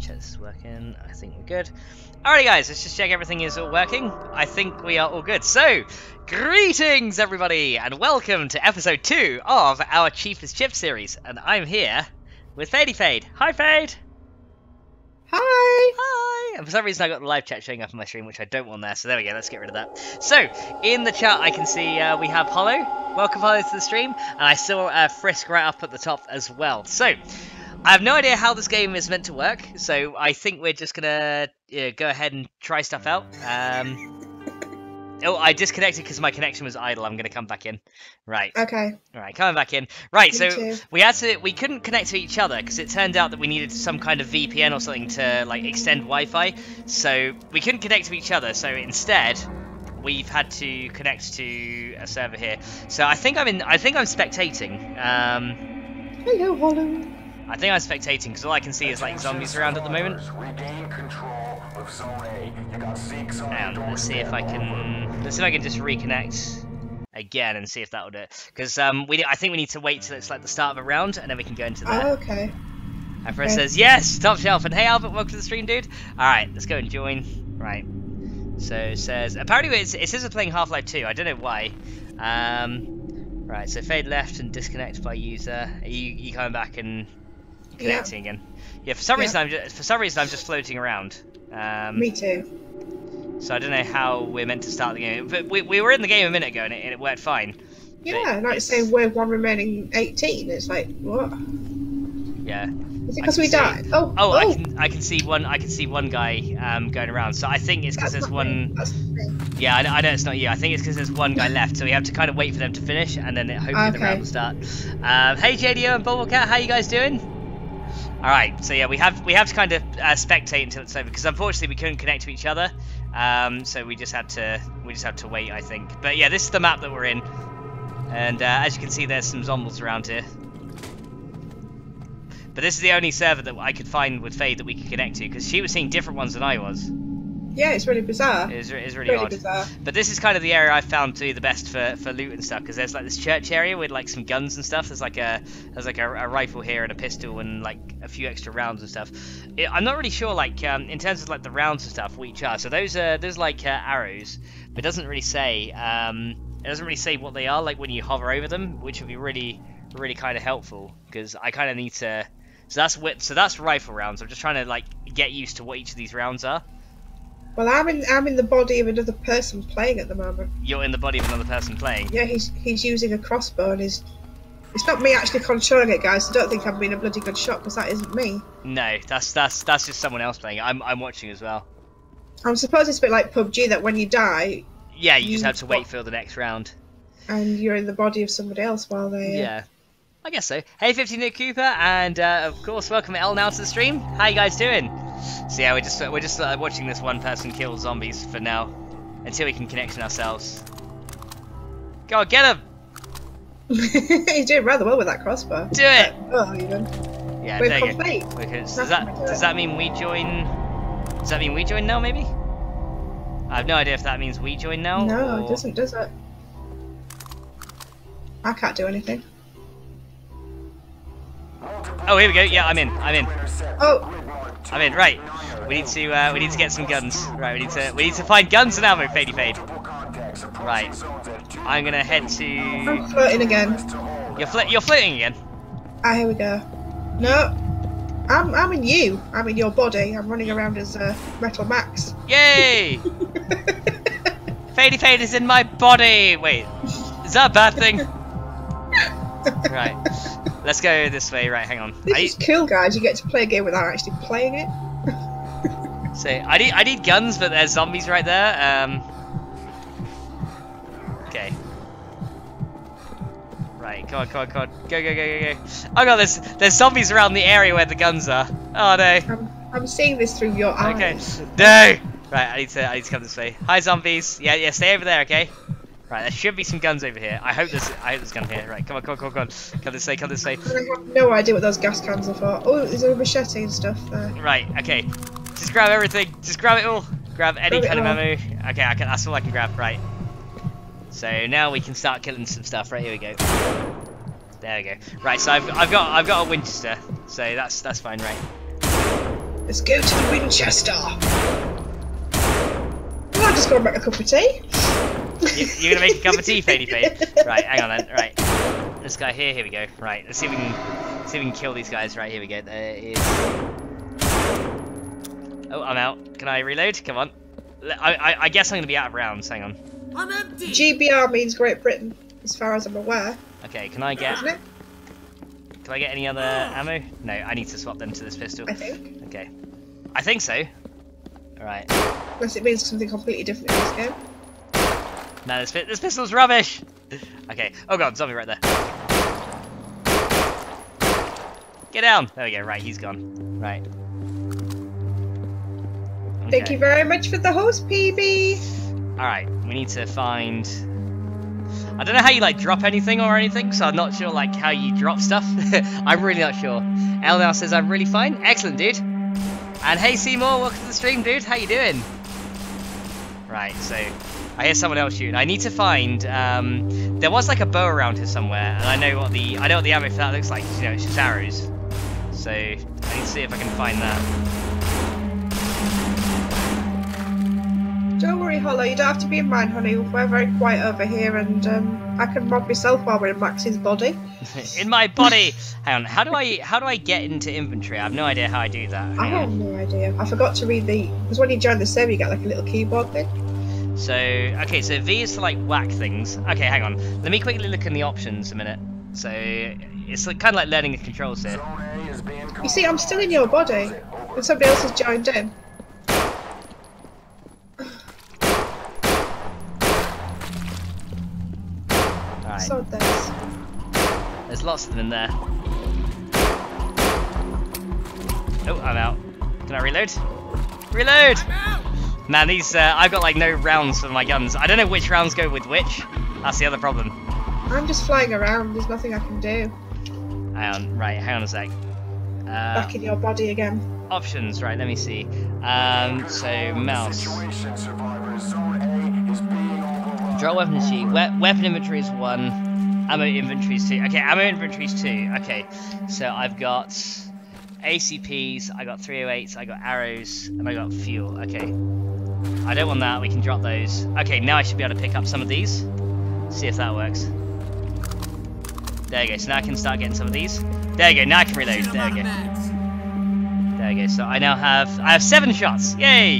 check this is working. I think we're good. Alrighty, guys, let's just check everything is all working. I think we are all good. So, greetings, everybody, and welcome to episode two of our Cheep as Chips series. And I'm here with Fadey Fade. Hi, Fade. Hi. Hi. And for some reason, I got the live chat showing up on my stream, which I don't want there. So there we go. Let's get rid of that. So in the chat, I can see uh, we have Hollow. Welcome, Hollow, to the stream, and I saw uh, Frisk right up at the top as well. So. I have no idea how this game is meant to work, so I think we're just gonna go ahead and try stuff out. Um, oh, I disconnected because my connection was idle. I'm gonna come back in. Right. Okay. All right, coming back in. Right, Me so too. we had to we couldn't connect to each other because it turned out that we needed some kind of VPN or something to like extend Wi-Fi. So we couldn't connect to each other. So instead, we've had to connect to a server here. So I think I'm in. I think I'm spectating. Um, Hello, Hollow. I think I'm spectating because all I can see is like zombies around at the moment. Regain control of zone A. You got six on And let's see if I can. Let's see if I can just reconnect again and see if that will do it. Because um, we I think we need to wait till it's like the start of a round and then we can go into there. Oh, okay. And Fred Okay. says, yes, top shelf. And hey, Albert, welcome to the stream, dude. All right, let's go and join. Right. So it says, apparently it's, it says we're playing Half-Life 2. I don't know why. Um, right, so fade left and disconnect by user. Are you, you coming back and connecting again? Yeah, for some Yeah. reason I'm just, for some reason I'm just floating around. Um, Me too. so I don't know how we're meant to start the game. But we, we were in the game a minute ago and it, and it worked fine. Yeah, like it's- saying we're one remaining 18. It's like, what? Yeah. Is it because we see- died? Oh, Oh, I can I can see one I can see one guy um, going around. So I think it's because there's one. Yeah, I know, I know it's not you. I think it's because there's one guy left, so we have to kind of wait for them to finish, and then it, hopefully the round will start. Um, hey JDO and Bubblecat, how are you guys doing? All right, so yeah, we have we have to kind of uh, spectate until it's over because unfortunately we couldn't connect to each other, um, so we just had to we just had to wait, I think. But yeah, this is the map that we're in, and uh, as you can see, there's some zombies around here. But this is the only server that I could find with Fade that we could connect to because she was seeing different ones than I was. Yeah, it's really bizarre. It was, it was really, really odd. bizarre. But this is kind of the area I found to be the best for, for loot and stuff because there's like this church area with like some guns and stuff. There's like a there's like a, a rifle here and a pistol and like a few extra rounds and stuff. It, I'm not really sure like um, in terms of like the rounds and stuff what each are. So those are those like uh, arrows, but it doesn't really say um, it doesn't really say what they are like when you hover over them, which would be really really kind of helpful because I kind of need to. So that's so that's rifle rounds. I'm just trying to like get used to what each of these rounds are. Well, I'm in I'm in the body of another person playing at the moment. You're in the body of another person playing. Yeah, he's he's using a crossbow and he's. It's not me actually controlling it, guys. I don't think I'm being a bloody good shot because that isn't me. No, that's that's that's just someone else playing. it. I'm I'm watching as well. I'm suppose it's a bit like PUBG that when you die Yeah, you just have to wait for the next round. and you're in the body of somebody else while they. uh, Yeah. I guess so. Hey, 50 Nick Cooper, and uh, of course, welcome L now to the stream. How you guys doing? So yeah, we're just we're just uh, watching this one person kill zombies for now, until we can connect ourselves. Go on, get him! He's doing rather well with that crossbow. Do it! Oh, even. Yeah, We're there you complete. go. Because, does that what we do. does that mean we join? Does that mean we join now? Maybe. I have no idea if that means we join now. No, or... it doesn't, does it? I can't do anything. Oh, here we go. Yeah, I'm in. I'm in. Oh, I'm in. Right. We need to uh, we need to get some guns. Right. We need to we need to find guns and ammo. Fadey fade. Right. I'm gonna head to. I'm floating again. You're flo- you're floating again. Ah, here we go. No. I'm, I'm in you. I'm in your body. I'm running around as uh, Metal Max. Yay! Fadey fade is in my body. Wait. Is that a bad thing? Right. Let's go this way. Right. Hang on. This I is need, cool, guys. You get to play a game without actually playing it. so I need I need guns, but there's zombies right there. Um. Okay. Right, come on, come on, come on. Go, go, go, go, go. Oh god, there's there's zombies around the area where the guns are. Oh no. I'm, I'm seeing this through your eyes. Okay. No! Right, I need to I need to come this way. Hi zombies. Yeah, yeah, stay over there, okay? Right, there should be some guns over here. I hope there's I hope there's gun here. Right, come on, come on, come on, come on. Come this way, come this way. I have no idea what those gas cans are for. Oh, there's a machete and stuff there. Right, okay. Just grab everything. Just grab it all. Grab any Grab kind of ammo. Okay, I can, that's all I can grab. Right. So now we can start killing some stuff. Right here we go. There we go. Right, so I've, I've got I've got a Winchester, so that's that's fine, right? Let's go to the Winchester. Oh, I'm just to make a cup of tea. You, you're gonna make a cup of tea, Fady Fade. Right, hang on then. Right, this guy here. Here we go. Right, let's see if we can see if we can kill these guys. Right, here we go. There is. Oh, I'm out. Can I reload? Come on. I, I, I guess I'm gonna be out of rounds. Hang on. I'm empty. GBR means Great Britain, as far as I'm aware, Okay, can I get isn't it? can I get any other ah. ammo? No, I need to swap them to this pistol. I think. Okay, I think so. All right. Unless it means something completely different in this game. No, this, this pistol's rubbish. Okay. Oh god, zombie right there. Get down. There we go. Right, he's gone. Right. Thank you very much for the host, PB. All right, we need to find. I don't know how you like drop anything or anything, so I'm not sure like how you drop stuff. I'm really not sure. El now says I'm really fine. Excellent, dude. And hey Seymour, welcome to the stream, dude. How you doing? Right, so I hear someone else shooting. I need to find. Um, there was like a bow around here somewhere, and I know what the I know what the ammo for that looks like. You know, it's just arrows. So I need to see if I can find that. Don't worry, Hollow, you don't have to be in mine, honey. We're very quiet over here, and um, I can rob myself while we're in Max's body. in my body. Hang on, how do I how do I get into inventory? I have no idea how I do that. I Hang have on. no idea. I forgot to read the. Because when you join the server, you get like a little keyboard thing. So okay, so V is to like whack things. Okay, hang on. Let me quickly look in the options a minute. So it's like, kind of like learning the controls here. A is being You see, I'm still in your body, and somebody else has joined in. All right, So this. there's lots of them in there. Oh, I'm out. Can I reload? Reload! Man, these uh, I've got like no rounds for my guns. I don't know which rounds go with which. That's the other problem. I'm just flying around. There's nothing I can do. Hang on, right, hang on a sec. Uh, Back in your body again. options, right? Let me see. Um, so mouse. Situation, survivors. Zone A is being overrun. Draw weapon sheet. We- weapon inventory is one. Ammo inventory is two. Okay, ammo inventory is two. Okay, so I've got ACPs, I got 308s, I got arrows, and I got fuel. Okay. I don't want that, we can drop those. Okay, now I should be able to pick up some of these. See if that works. There you go, so now I can start getting some of these. There you go, now I can reload. There out we go. There we go, so I now have, I have seven shots. Yay!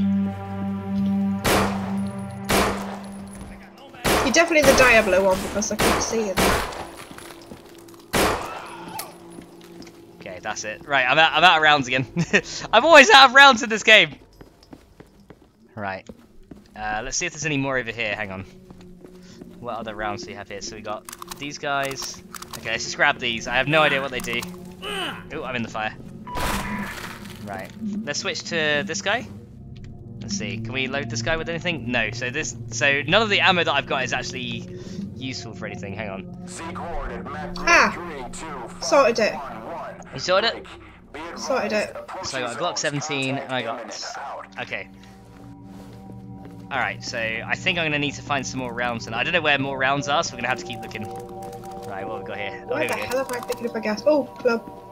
You're definitely the Diablo one because I couldn't see it. Okay, that's it. Right, I'm out, I'm out of rounds again. I'm always out of rounds in this game. Right. Uh, let's see if there's any more over here. Hang on. What other rounds do we have here? So we got these guys. Okay, let's just grab these. I have no idea what they do. Oh, I'm in the fire. Right. Let's switch to this guy. Let's see. Can we load this guy with anything? No. So this. So none of the ammo that I've got is actually useful for anything. Hang on. Seek coordinate map grid Ah. Sorted it. You sorted it? Sorted it. So I got a Glock 17 and I got. Okay. Alright, so I think I'm going to need to find some more rounds, and I don't know where more rounds are, so we're going to have to keep looking. Right, what have we got here? Oh, Why here the hell am I picking up a gas? Oh, club.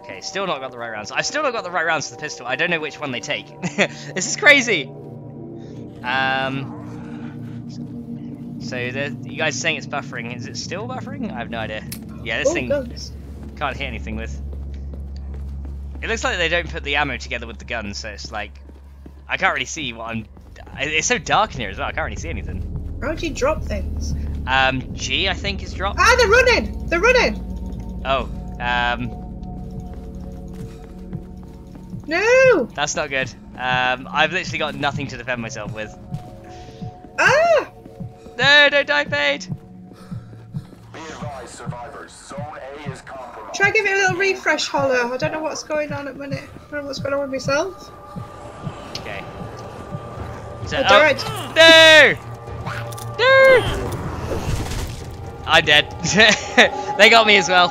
Okay, still not got the right rounds. I've still not got the right rounds for the pistol. I don't know which one they take. this is crazy! Um. So, the, you guys saying it's buffering. Is it still buffering? I have no idea. Yeah, this Oh, thing guns. can't hit anything with. It looks like they don't put the ammo together with the guns, so it's like. I can't really see what I'm. It's so dark in here as well, I can't really see anything. How do you drop things? Um, G, I think, is dropped. Ah, they're running! They're running! Oh, um, No! that's not good. Um, I've literally got nothing to defend myself with. Ah! No, don't die, Fade! Be advised, survivors. Zone A is compromised. Try give it a little refresh, Hollow. I don't know what's going on at the minute. I don't know what's going on with myself. Okay. So, I oh, died. no! No! I'm dead. they got me as well.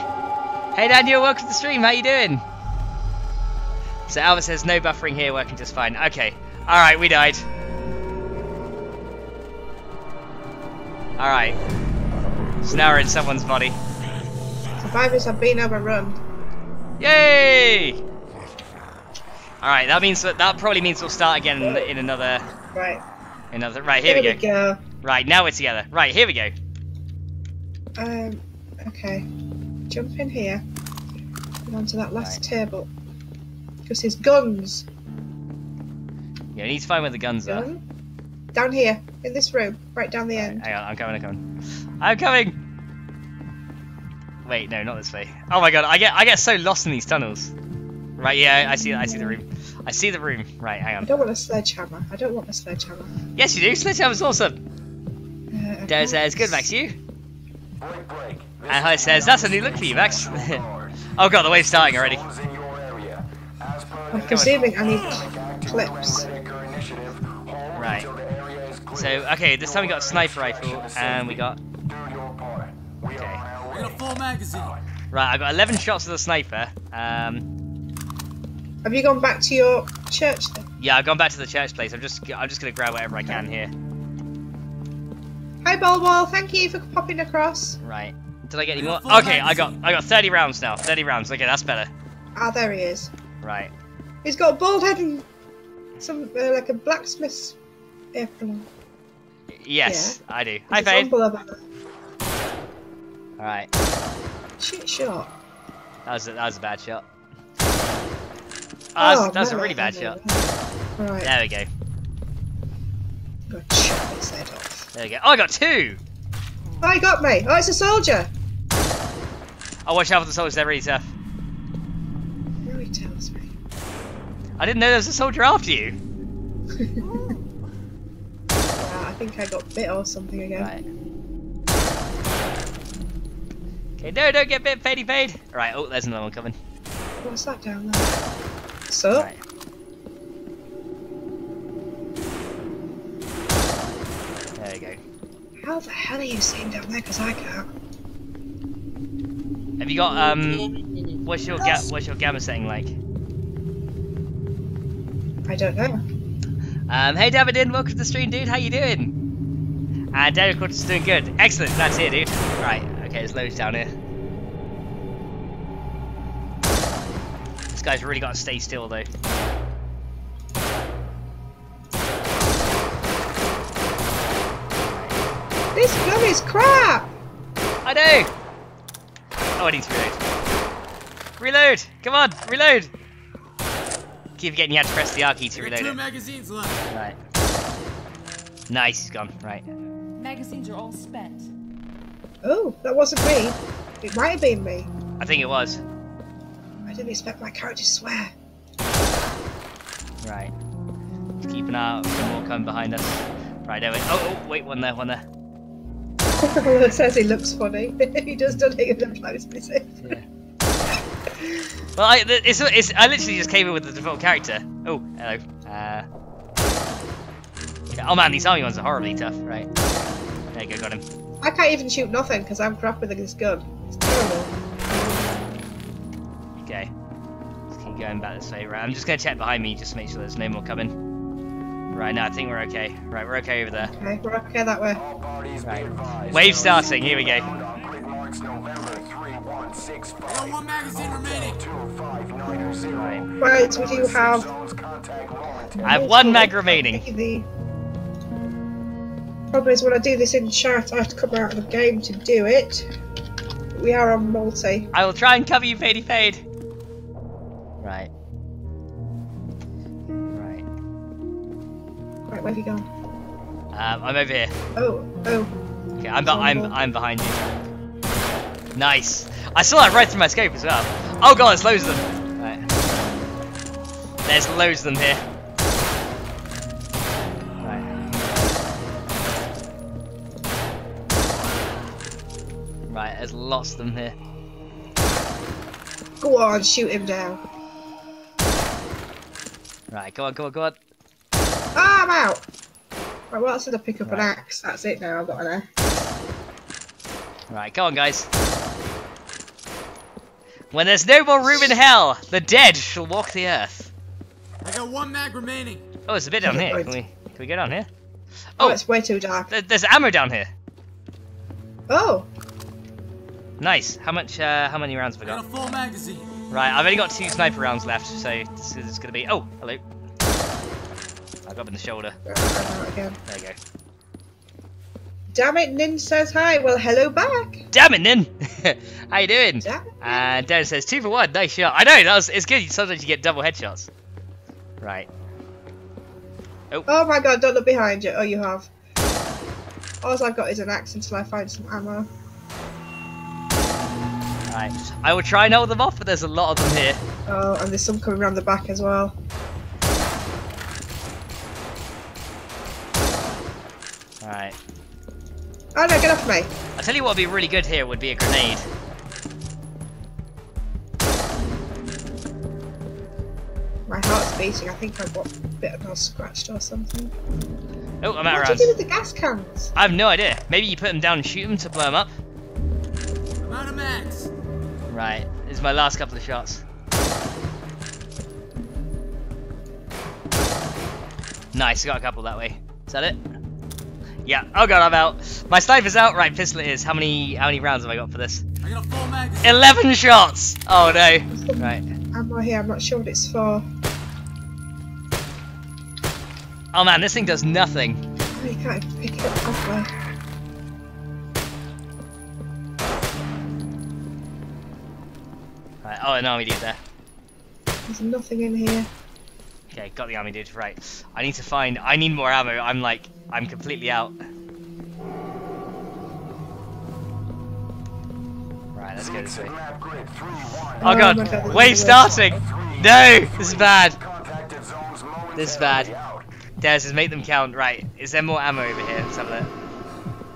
Hey Daniel, welcome to the stream. How you doing? So Albert says no buffering here, working just fine. Okay. All right, we died. All right. So now we're in someone's body. Survivors have been overrun. Yay! All right, that means that that probably means we'll start again in, in another Right. another. Right here, we go. go. Right now we're together. Right here we go. Um. Okay. Jump in here. Onto that last Right. table. Because his guns. Yeah, we need to find where the guns are. Gun. Down here, in this room, right down the Right, end. hang on, I'm coming. I'm coming. I'm coming. Wait, no, not this way. Oh my god, I get I get so lost in these tunnels. Right, yeah, I see I see the room. I see the room. Right, hang on. I don't want a sledgehammer. I don't want a sledgehammer. Yes, you do. Sledgehammer's awesome. Uh, I Dare says, good, Max. You? Break, break. And Hi is says, that's a new look for you, Max. oh god, the wave's starting already. Zones in your area. As per I'm the I need clips. Red initiative, hold Right. until the area is So, okay, this time we got a sniper rifle, and we got... Do your part. We Okay. are on our I got a full magazine. Right, I got 11 shots of the sniper. Um, Have you gone back to your church then? yeah, I've gone back to the church place. I'm just, I'm just gonna grab whatever I can here. Hi, Bulwall. Thank you for popping across. Right. Did I get any more? Okay, I got. I got 30 rounds now. 30 rounds. Okay, that's better. Ah, there he is. Right. He's got a bald head and some uh, like a blacksmith's apron. Yes, I do. There's Hi, a Fade. sample of it. Alright, Shit shot. that was, a, that was a bad shot. Oh, that was, Oh, that a really bad shot. Right. There we go. His head off. There we go. Oh, I got two! Oh, he got me. Oh, it's a soldier. Oh, watch out for the soldiers, they're really tough. He tells me. I didn't know there was a soldier after you. Yeah, uh, I think I got bit or something again. Right. Okay, no, don't get bit, Fadey Fade. All right, oh, there's another one coming. What's that down there? So. There you go. how the hell are you seeing down there? Because I can't. Have you got um? What's your ga- what's your gamma setting like? I don't know. Um, hey Davidin, welcome to the stream, dude. How you doing? Uh, Quarters is doing good. Excellent. That's it, dude. Right. Okay, there's loads down here. This guy's really got to stay still though. This gun is crap. I know. Oh, I need to reload. Reload. Come on, reload. Keep forgetting you have to press the R key to reload two it. magazines left. Right. Nice, he's gone. Right. Magazines are all spent. Oh, that wasn't me. It might have been me. I think it was. I didn't expect my character to swear. Right. Keep an eye out for more coming behind us. Right, there we Oh, oh, wait, one there, one there. it says he looks funny. he does, doesn't he? The clothes missing. Yeah. Well, I, it's, it's, I literally just came in with the default character. Oh, hello. Uh. Oh man, these army ones are horribly tough. Right. There you go, got him. I can't even shoot nothing because I'm crap with this gun. It's terrible. Going back this way. Right, I'm just gonna check behind me just to make sure there's no more coming. Right, now I think we're okay. Right, we're okay over there. Okay, we're okay that way. Right. Wave starting, here we go. On grid marks November 3165. I got one magazine remaining. 25990. Right, we do have Zones contact warranted. I have one mag remaining. The problem is when I do this in chat, I have to come out of the game to do it. We are on multi. I will try and cover you, Fadey Fade. Right. Right. Right, where have you gone? Um, I'm over here. Oh, oh. Okay, I'm, be- I'm, I'm behind you. Nice. I saw that right through my scope as well. Oh god, there's loads of them. Right. There's loads of them here. Right. Right, there's lots of them here. Go on, shoot him down. Right, go on, go on, go on. Ah, I'm out! Right, well, that's gonna pick up an axe. That's it now, I've got an axe. Right, go on, guys. When there's no more room in hell, the dead shall walk the earth. I got one mag remaining. Oh, it's a bit down here. Can we, can we go down here? Oh, Oh, it's way too dark. there- there's ammo down here. Oh, Nice. How much? Uh, how many rounds have I I got a full magazine. Right, I've only got two sniper rounds left, so this is gonna be. Oh, hello. I got him in the shoulder. Right, I'm out again. There you go. Damn it, Nin says hi. Well, hello back. Damn it, Nin! How you doing? And Darren says two for one. Nice shot. I know that was. It's good. Sometimes you get double headshots. Right. Oh. Oh my god, don't look behind you. Oh, you have. All I've got is an axe until I find some ammo. Right. I will try and hold them off, but there's a lot of them here. Oh, and there's some coming around the back as well. Right. Oh no, get off me. I tell you what would be really good here would be a grenade. My heart's beating. I think I've got a bit of a scratched or something. Oh, I'm out of What do you rounds. do with the gas cans? I have no idea. Maybe you put them down and shoot them to blow them up. I'm out of max. Right. This is my last couple of shots. Nice, got a couple that way. Is that it? Yeah. Oh god, I'm out. My sniper's out. Right, pistol it is. How many how many rounds have I got for this? I got a full magazine. Eleven shots. Oh no. Right. Ammo here. I'm not sure what it's for. Oh man, this thing does nothing. Oh, you can't pick it up properly. Oh, an army dude there. There's nothing in here. Okay, got the army dude. Right. I need to find. I need more ammo. I'm like, I'm completely out. Right, let's go this way. Exit map grid 3-1. Oh Oh god, wave is the worst. starting! No! This is bad. This is bad. Des says make them count. Right, is there more ammo over here? Let's have a look.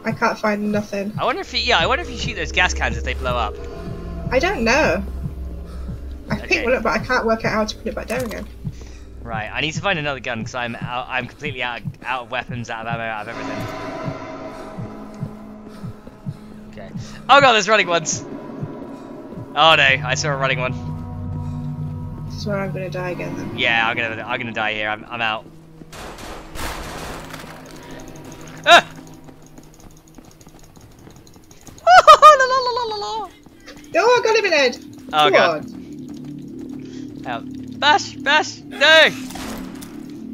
I can't find nothing. I wonder if you, yeah, I wonder if you shoot those gas cans if they blow up. I don't know. I Okay. picked one up, but I can't work out how to put it back down again. Right, I need to find another gun because I'm out, I'm completely out of, out of weapons, out of ammo, out of everything. Okay. Oh god, there's running ones. Oh no, I saw a running one. This is where I'm gonna die again then. Yeah, I'm gonna I'm gonna die here. I'm I'm out. Ah! La, la, la, la, la, la. Oh, I got him in the head! Oh Come god. on. Help. Bash, bash, no!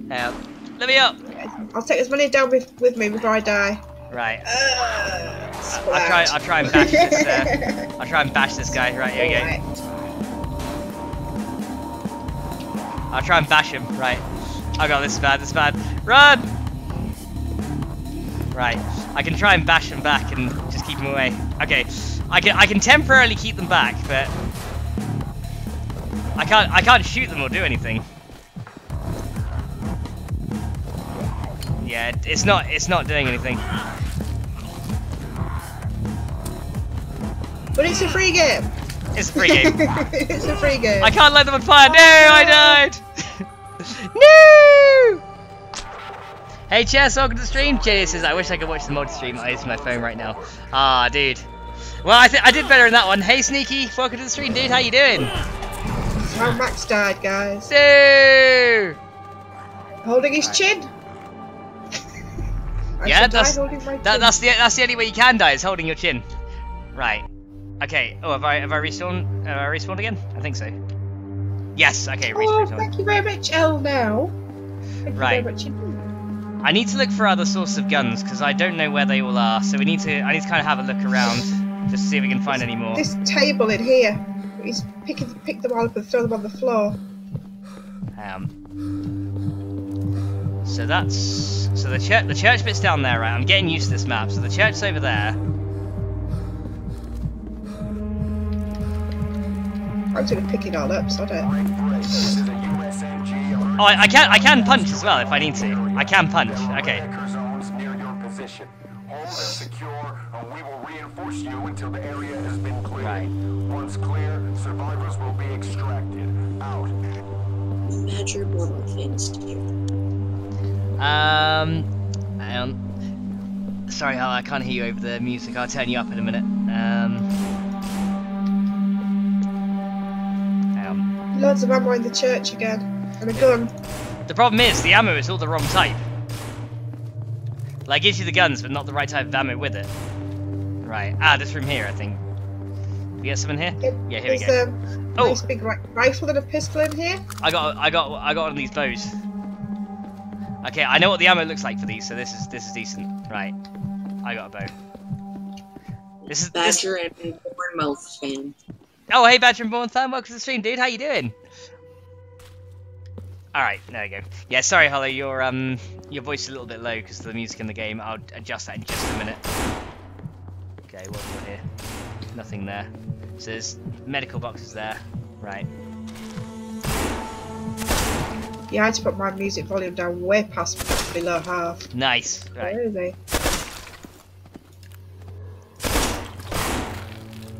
Help. Let me up. I'll take as many down with, with me before I die. Right. Uh, I'll try I'll try and bash this uh, I'll try and bash this guy. Right, here we go. I'll try and bash him. Right. Oh god, this is bad, this is bad. Run! Right. I can try and bash him back and just keep him away. Okay. I can I can temporarily keep them back, but I can't I can't shoot them or do anything. Yeah, it's not it's not doing anything. But it's a free game. It's a free game. it's a free game. I can't let them on fire. No, I died. no. Hey, Chess, welcome to the stream. Jay says, I wish I could watch the multi stream. I use my phone right now. Ah, dude. Well, I, th- I did better in that one. Hey, Sneaky, welcome to the stream, dude. How you doing? How Max died, guys. No. Holding his Right. chin. I Yeah, that's- That, that's the that's the only way you can die is holding your chin. Right. Okay. Oh, have I have I respawned? Have I respawned again? I think so. Yes. Okay. Oh, Respawn. thank you very much, L. Now. Thank Right. you very much. indeed. I need to look for other sources of guns because I don't know where they all are. So we need to. I need to kind of have a look around just to see if we can find any more. This table in here. He's picking pick them all up and throw them on the floor. Um. So that's so the church. The church bit's down there, right? I'm getting used to this map. So the church's over there. I'm just gonna pick it all up, so I don't. Break, break. This is a USMG alert. Oh, I, I can I can punch as well if I need to. I can punch. Okay. Anchor zones near your position. Hold and secure, and we will reinforce you until the area has been cleared. Right. Once clear, survivors will be extracted. Out. Measure more things to do. Um. Hang on. Sorry, Hal, I can't hear you over the music. I'll turn you up in a minute. Um. Hang on. Loads of ammo in the church again. And a gun. The problem is the ammo is all the wrong type. Like, it gives you the guns, but not the right type of ammo with it. Right. Ah, this room here, I think. We get some in here? Yep, Yeah, here we go. um, Oh. nice big rifle and a pistol in here. I got, I got, I got one of these bows. Okay, I know what the ammo looks like for these, so this is this is decent. Right, I got a bow. This is this. Badger and Bournemouth fan. Oh, hey, Badger and Born Fan, welcome to the stream, dude. How you doing? All right, there we go. Yeah, sorry, Hollow, your um, your voice is a little bit low because of the music in the game. I'll adjust that in just a minute. Okay, what have we got here? Nothing there. So there's medical boxes there. Right. Yeah, I had to put my music volume down way past below half. Nice. Right. Where are they?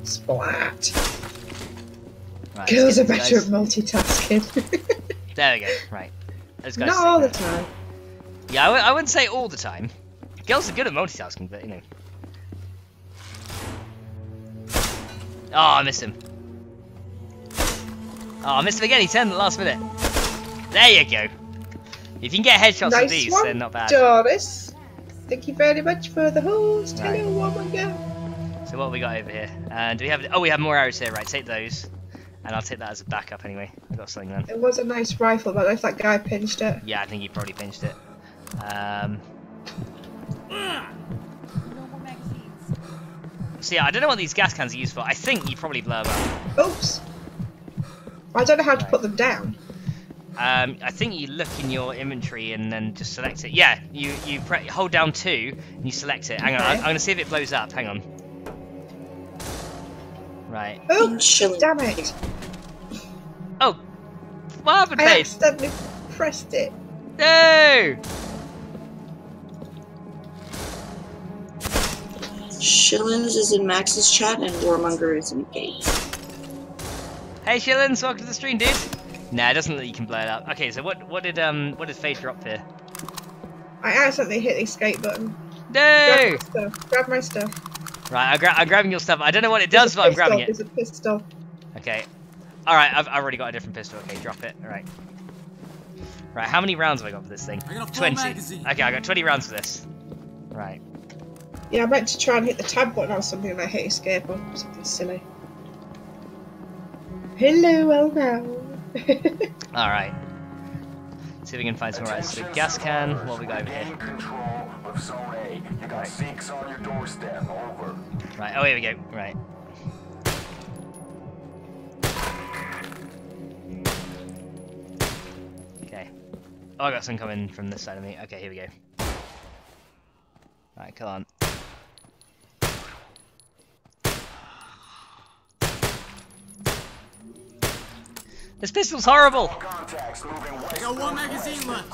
Splat. right Girls are better get at multitasking. There we go. Right. Those guys. Not all the time. Yeah, I w- I wouldn't say all the time. Girls are good at multitasking, but you know. Oh, I missed him. Oh, I missed him again. He turned at the last minute. There you go. If you can get headshots nice with these, one, they're not bad. Doris. Thank you very much for the host. Right. Hello, woman girl. So what have we got over here? And do we have? Oh, we have more arrows here. Right, take those, and I'll take that as a backup anyway. I got something then. It was a nice rifle, but if that guy pinched it. Yeah, I think he probably pinched it. Um, No more magazines. So yeah, I don't know what these gas cans are used for. I think you probably blow them up. Oops. I don't know how to put them down. Um, I think you look in your inventory and then just select it. Yeah, you you pre- hold down two and you select it. Hang on, Okay. I'm, I'm gonna see if it blows up. Hang on. Right. Oh, Shilling. damn it. Oh, what happened, I Paige? accidentally pressed it. No! Shillings is in Max's chat and Warmonger is in Gates. Hey, Shillings, welcome to the stream, dude. Nah, it doesn't look you can blow it up. Okay, so what what did um what did Fade drop here? I accidentally hit the escape button. No! Grab my stuff. Grab my stuff. Right, I'm, gra- I'm grabbing your stuff. I don't know what it does, but I'm pistol, grabbing it. There's a pistol. Okay. Alright, I've, I've already got a different pistol. Okay, drop it. Alright. Right, how many rounds have I got for this thing? I got 20. magazine. Okay, I got 20 rounds for this. Right. Yeah, I meant to try and hit the tab button or something and I hit escape or something silly. Hello, well now. Alright. See if we can find some else. So gas can, what we got over here? Over. Right, oh here we go. Right. Okay. Oh, I got some coming from this side of me. Okay, here we go. Right, come on. This pistol's horrible! Contacts moving west. I got one magazine left.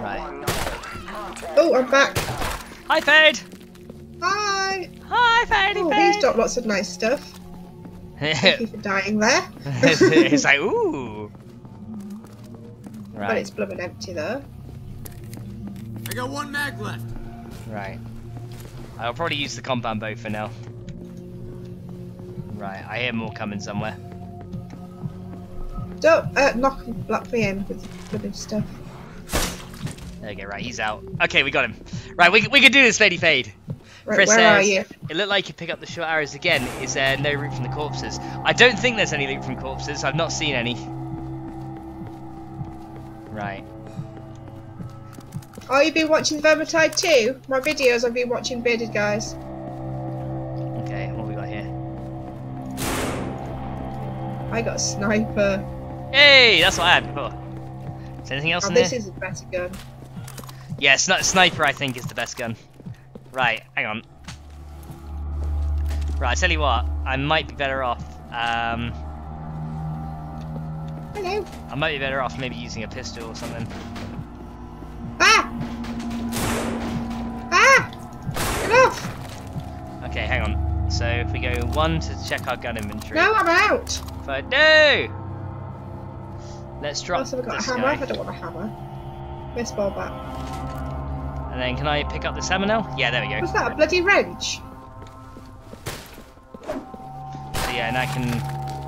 Right. Oh, I'm back. Hi, Fade! Hi. Hi, Fadey Oh, Fade! he's got lots of nice stuff. Thank you for dying there. it's like, ooh! Right. But it's blooming empty though. I got one mag left. right. I'll probably use the compound bow for now. Right, I hear more coming somewhere. Don't uh, knock block me in with blooming stuff. There go, right, he's out. Okay, we got him. Right, we, we can do this, Fady Fade. Right, Chris where says, are you? It looked like you pick up the short arrows again. Is there no loot from the corpses? I don't think there's any loot from corpses. I've not seen any. Right. Oh, you've been watching Vermintide too? My videos I've been watching Bearded Guys. Okay, what we got here? I got a sniper. Hey, that's what I had before. Is anything else Oh, in this is a better gun. Yeah, sni- sniper I think is the best gun. Right, hang on. Right, I tell you what, I might be better off. Um, Hello. I might be better off maybe using a pistol or something. Ah! Ah! Get off! Okay, hang on. So if we go one to check our gun inventory. No, I'm out. But no! Let's drop Also, we've got a hammer. guy. I don't want a hammer. Baseball bat. And then can I pick up this hammer now? Yeah, there we go. What's that? A bloody wrench? So yeah, and I can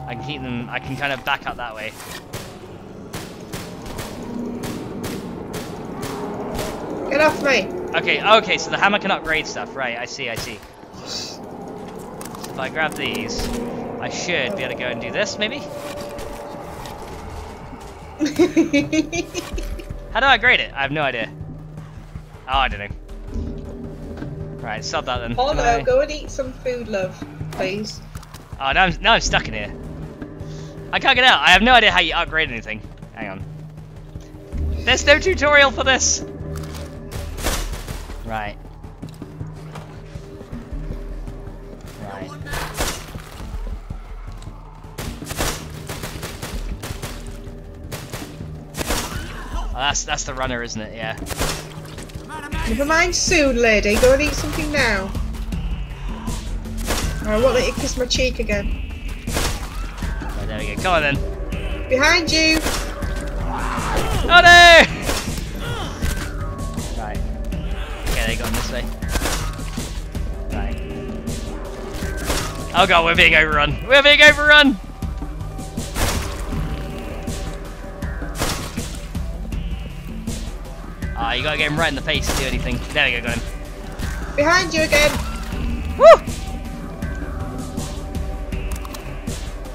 I can keep them I can kind of back up that way. Get off me! Okay, okay, so the hammer can upgrade stuff, right, I see, I see. if I grab these, I should be able to go and do this, maybe? How do I grade it? I have no idea. Oh, I don't know. Right, stop that then. no, I- go and eat some food, love, please. Oh, now I'm, now I'm stuck in here. I can't get out. I have no idea how you upgrade anything. Hang on. There's no tutorial for this. Right. Oh, that's that's the runner, isn't it? Yeah. I'm out of mag- Never mind soon, lady. Go and eat something now. Oh, I won't let you kiss my cheek again. Right, there we go. Come on then. Behind you! Oh no! Right. Okay, they got this way. Right. Oh god, we're being overrun. We're being overrun! Ah, you gotta get him right in the face to do anything. There we go, got him. Behind you again! Woo!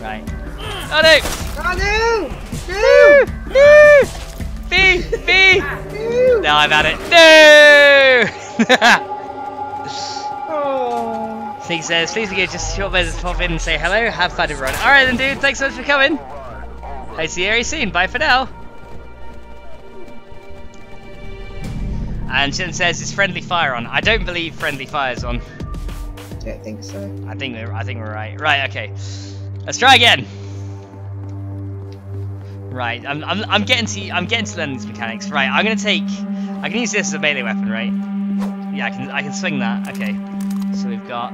Right. Oh no! Oh no! No! No! B! B! No! No, I've had it. No! Oh. He says, please forget just a short message pop in and say hello, have fun and run. Alright then dude, thanks so much for coming. I see you soon, bye for now. And Shin says, is friendly fire on? I don't believe friendly fire's on. I don't think so. I think we're, I think we're right. Right, okay. Let's try again. Right, I'm, I'm, I'm getting to I'm getting to learn these mechanics. Right, I'm gonna take I can use this as a melee weapon, right? Yeah, I can I can swing that. Okay. So we've got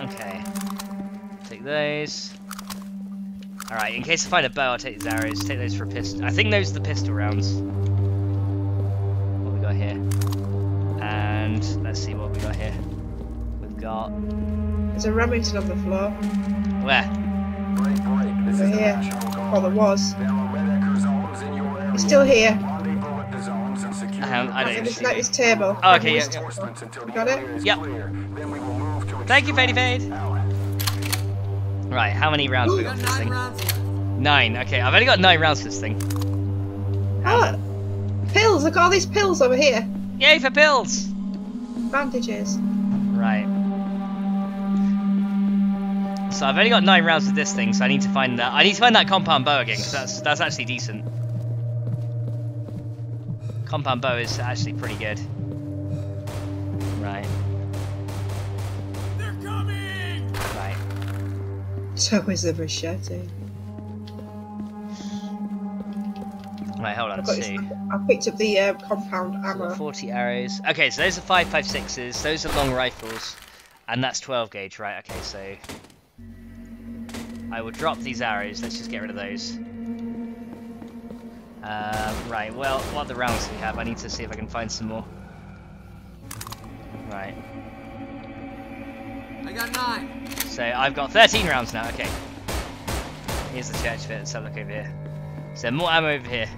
Okay. Take those. Alright, in case I find a bow, I'll take these arrows, take those for a pistol. I think those are the pistol rounds. What we got here? And let's see what we got here. We've got There's a Remington on the floor. where? Break, break. This Over here. National Well, there was. There are red echo zones in your area. He's still here. Rendezvous at the zones and secure I don't- I don't It's like this table. Oh, okay, yeah, yeah. reinforcements Got it? area Yep. clear. Then we will move to Thank you, Fady Fade. Right, how many rounds have we We got got for this nine thing? rounds. Nine. Okay, I've only got nine rounds for this thing. Oh! Pills! Look at all these pills over here. Yay for pills! Bandages. Right. So I've only got nine rounds with this thing, so I need to find that. I need to find that compound bow again, because that's that's actually decent. Compound bow is actually pretty good. Right, They're coming! right. So is the machete. Right, hold on, I've see. this, I picked up the uh, compound So ammo. 40 arrows. Okay, so those are 5.56s, those are long rifles, and that's 12 gauge, right? Okay, so I will drop these arrows. Let's just get rid of those. Um, right. Well, what other rounds do we have? I need to see if I can find some more. Right. I got nine. So I've got 13 rounds now. Okay. Here's the church bit. Let's have a look over here. So more ammo over here.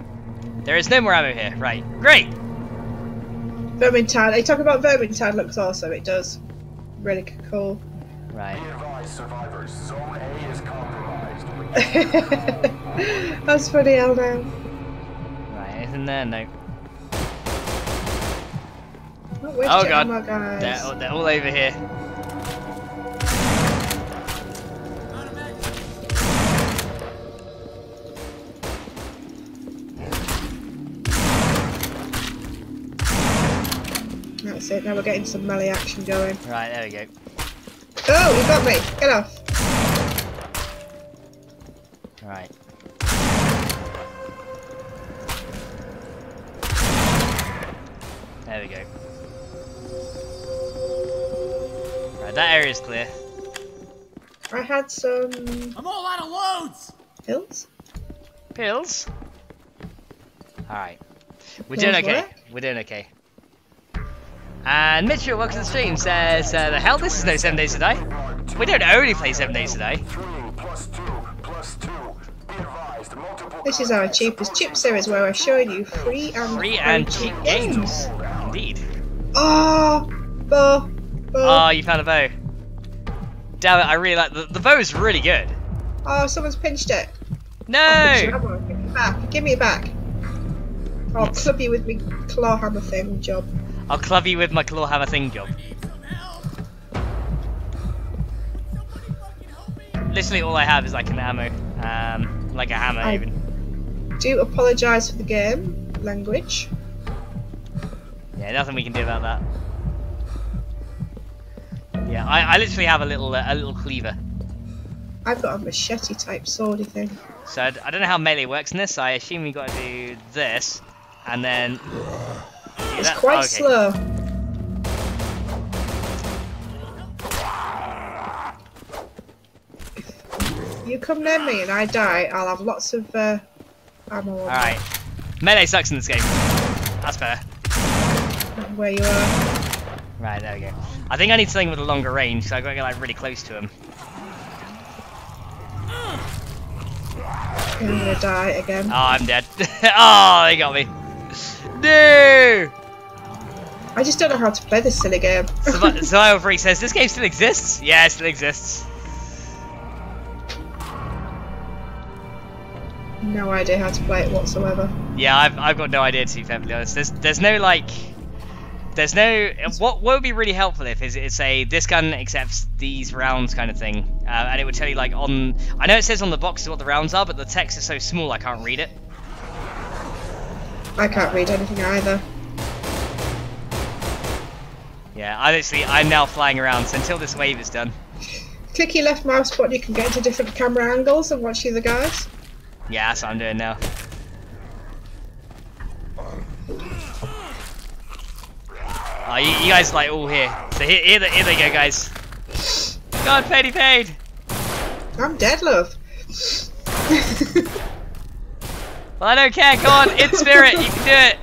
There is no more ammo here. Right. Great. Vermintide. They talk about Vermintide looks awesome. It does. Really cool. Right. Be advised, survivors. Zone A is compromised. That's funny, hell now. Right. Anything there? No. Oh, where's Oh, God. ammo, guys? They're, they're all over here. It. Now we're getting some melee action going. Right, there we go. Oh, you got me. Get off. Right. There we go. Right, that area's clear. I had some I'm all out of loads! pills. Pills. Alright. We're Pills doing okay. what? We're doing okay. And Mitchell, welcome to the stream, says, uh, the hell, this is no 7 days to die. We don't only play 7 days to die. Three plus two plus two. Be advised, multiple This is our Cheep as Chips series where we're showing you free and Free and cheap games. Indeed. Oh, bo, bo. Oh, you found a bow. Damn it, I really like the the Is really good. Oh, someone's pinched it. No. Oh, Give me it back. Give me it back. I'll club you with my claw hammer thing job. I'll club you with my claw hammer thing job. Need some help. Somebody fucking help me. Literally all I have is like an ammo, um, like a hammer I- even. Do apologise for the game language. Yeah, nothing we can do about that. Yeah, I, I literally have a little uh, a little cleaver. I've got a machete type swordy thing. So I, don't know how melee works in this. I assume we got to do this, and then. It's that- quite okay. slow. If you come near me and I die, I'll have lots of uh, ammo All right, melee sucks in this game. That's fair. where you are. Right, there we go. I think I need something with a longer range, so I gotta get like really close to him. I'm gonna die again. Oh, I'm dead. oh, they got me. No! I just don't know how to play this silly game. Survi- Survival Freak says this game still exists. Yeah, it still exists. no idea how to play it whatsoever. Yeah, I've, I've got no idea to be perfectly honest. There's there's no like there's no what what would be really helpful if is it's a this gun accepts these rounds kind of thing, uh, and it would tell you like on I know it says on the box what the rounds are, but the text is so small I can't read it. I can't read anything either. Yeah, I literally I'm now flying around so until this wave is done. Click your left mouse button, you can get into different camera angles and watch you the other guys. Yeah, that's what I'm doing now. Oh, you, you guys like all here. So here, here, they- here they go, guys. God, Paddy paid. I'm dead, love. Well, I don't care. Go on, in spirit, you can do it.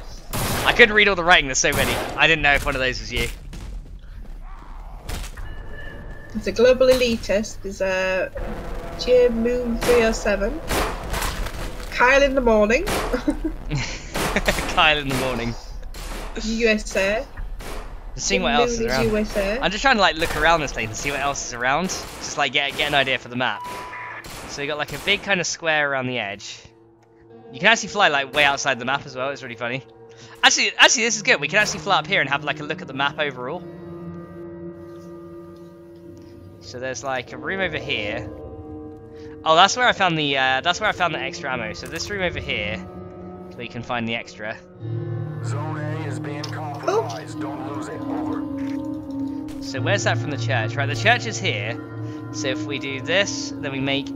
I couldn't read all the writing. There's so many. I didn't know if one of those was you. It's a global elitist. There's a uh, Jim Moon 307. Kyle in the morning. Kyle in the morning. USA. Seeing what else is around. USA. I'm just trying to like look around this place and see what else is around. Just like get get an idea for the map. So you got like a big kind of square around the edge. You can actually fly like way outside the map as well. It's really funny. Actually, actually, this is good. We can actually fly up here and have like a look at the map overall. So there's like a room over here. Oh, that's where I found the uh, that's where I found the extra ammo. So this room over here, where you can find the extra. Zone A is being compromised. Don't lose it. Over. So where's that from the church? Right, the church is here. So if we do this, then we make,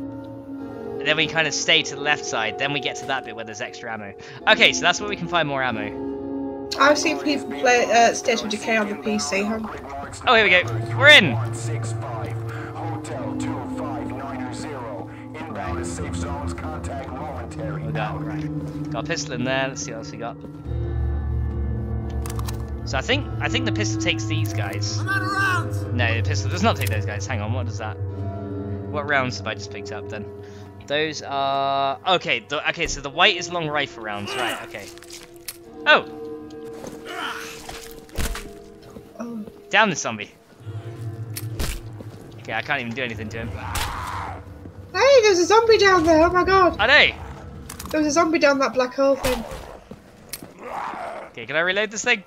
then we kind of stay to the left side. Then we get to that bit where there's extra ammo. Okay, so that's where we can find more ammo. I've seen people play uh, State of Decay on the PC. Huh? Oh, here we go. We're in. 165. Hotel 25990. Inbound to safe zones. Contact momentary. We got right. Got a pistol in there. Let's see what else we got. So I think I think the pistol takes these guys. I'm out of rounds. No, the pistol does not take those guys. Hang on, what does that? What rounds have I just picked up then? Those are okay. The, okay, so the white is long rifle rounds, right? Okay. Oh, Oh, down the zombie. Okay, I can't even do anything to him. hey, there's a zombie down there. Oh my god. I know. There was a zombie down that black hole thing. Okay, can I reload this thing?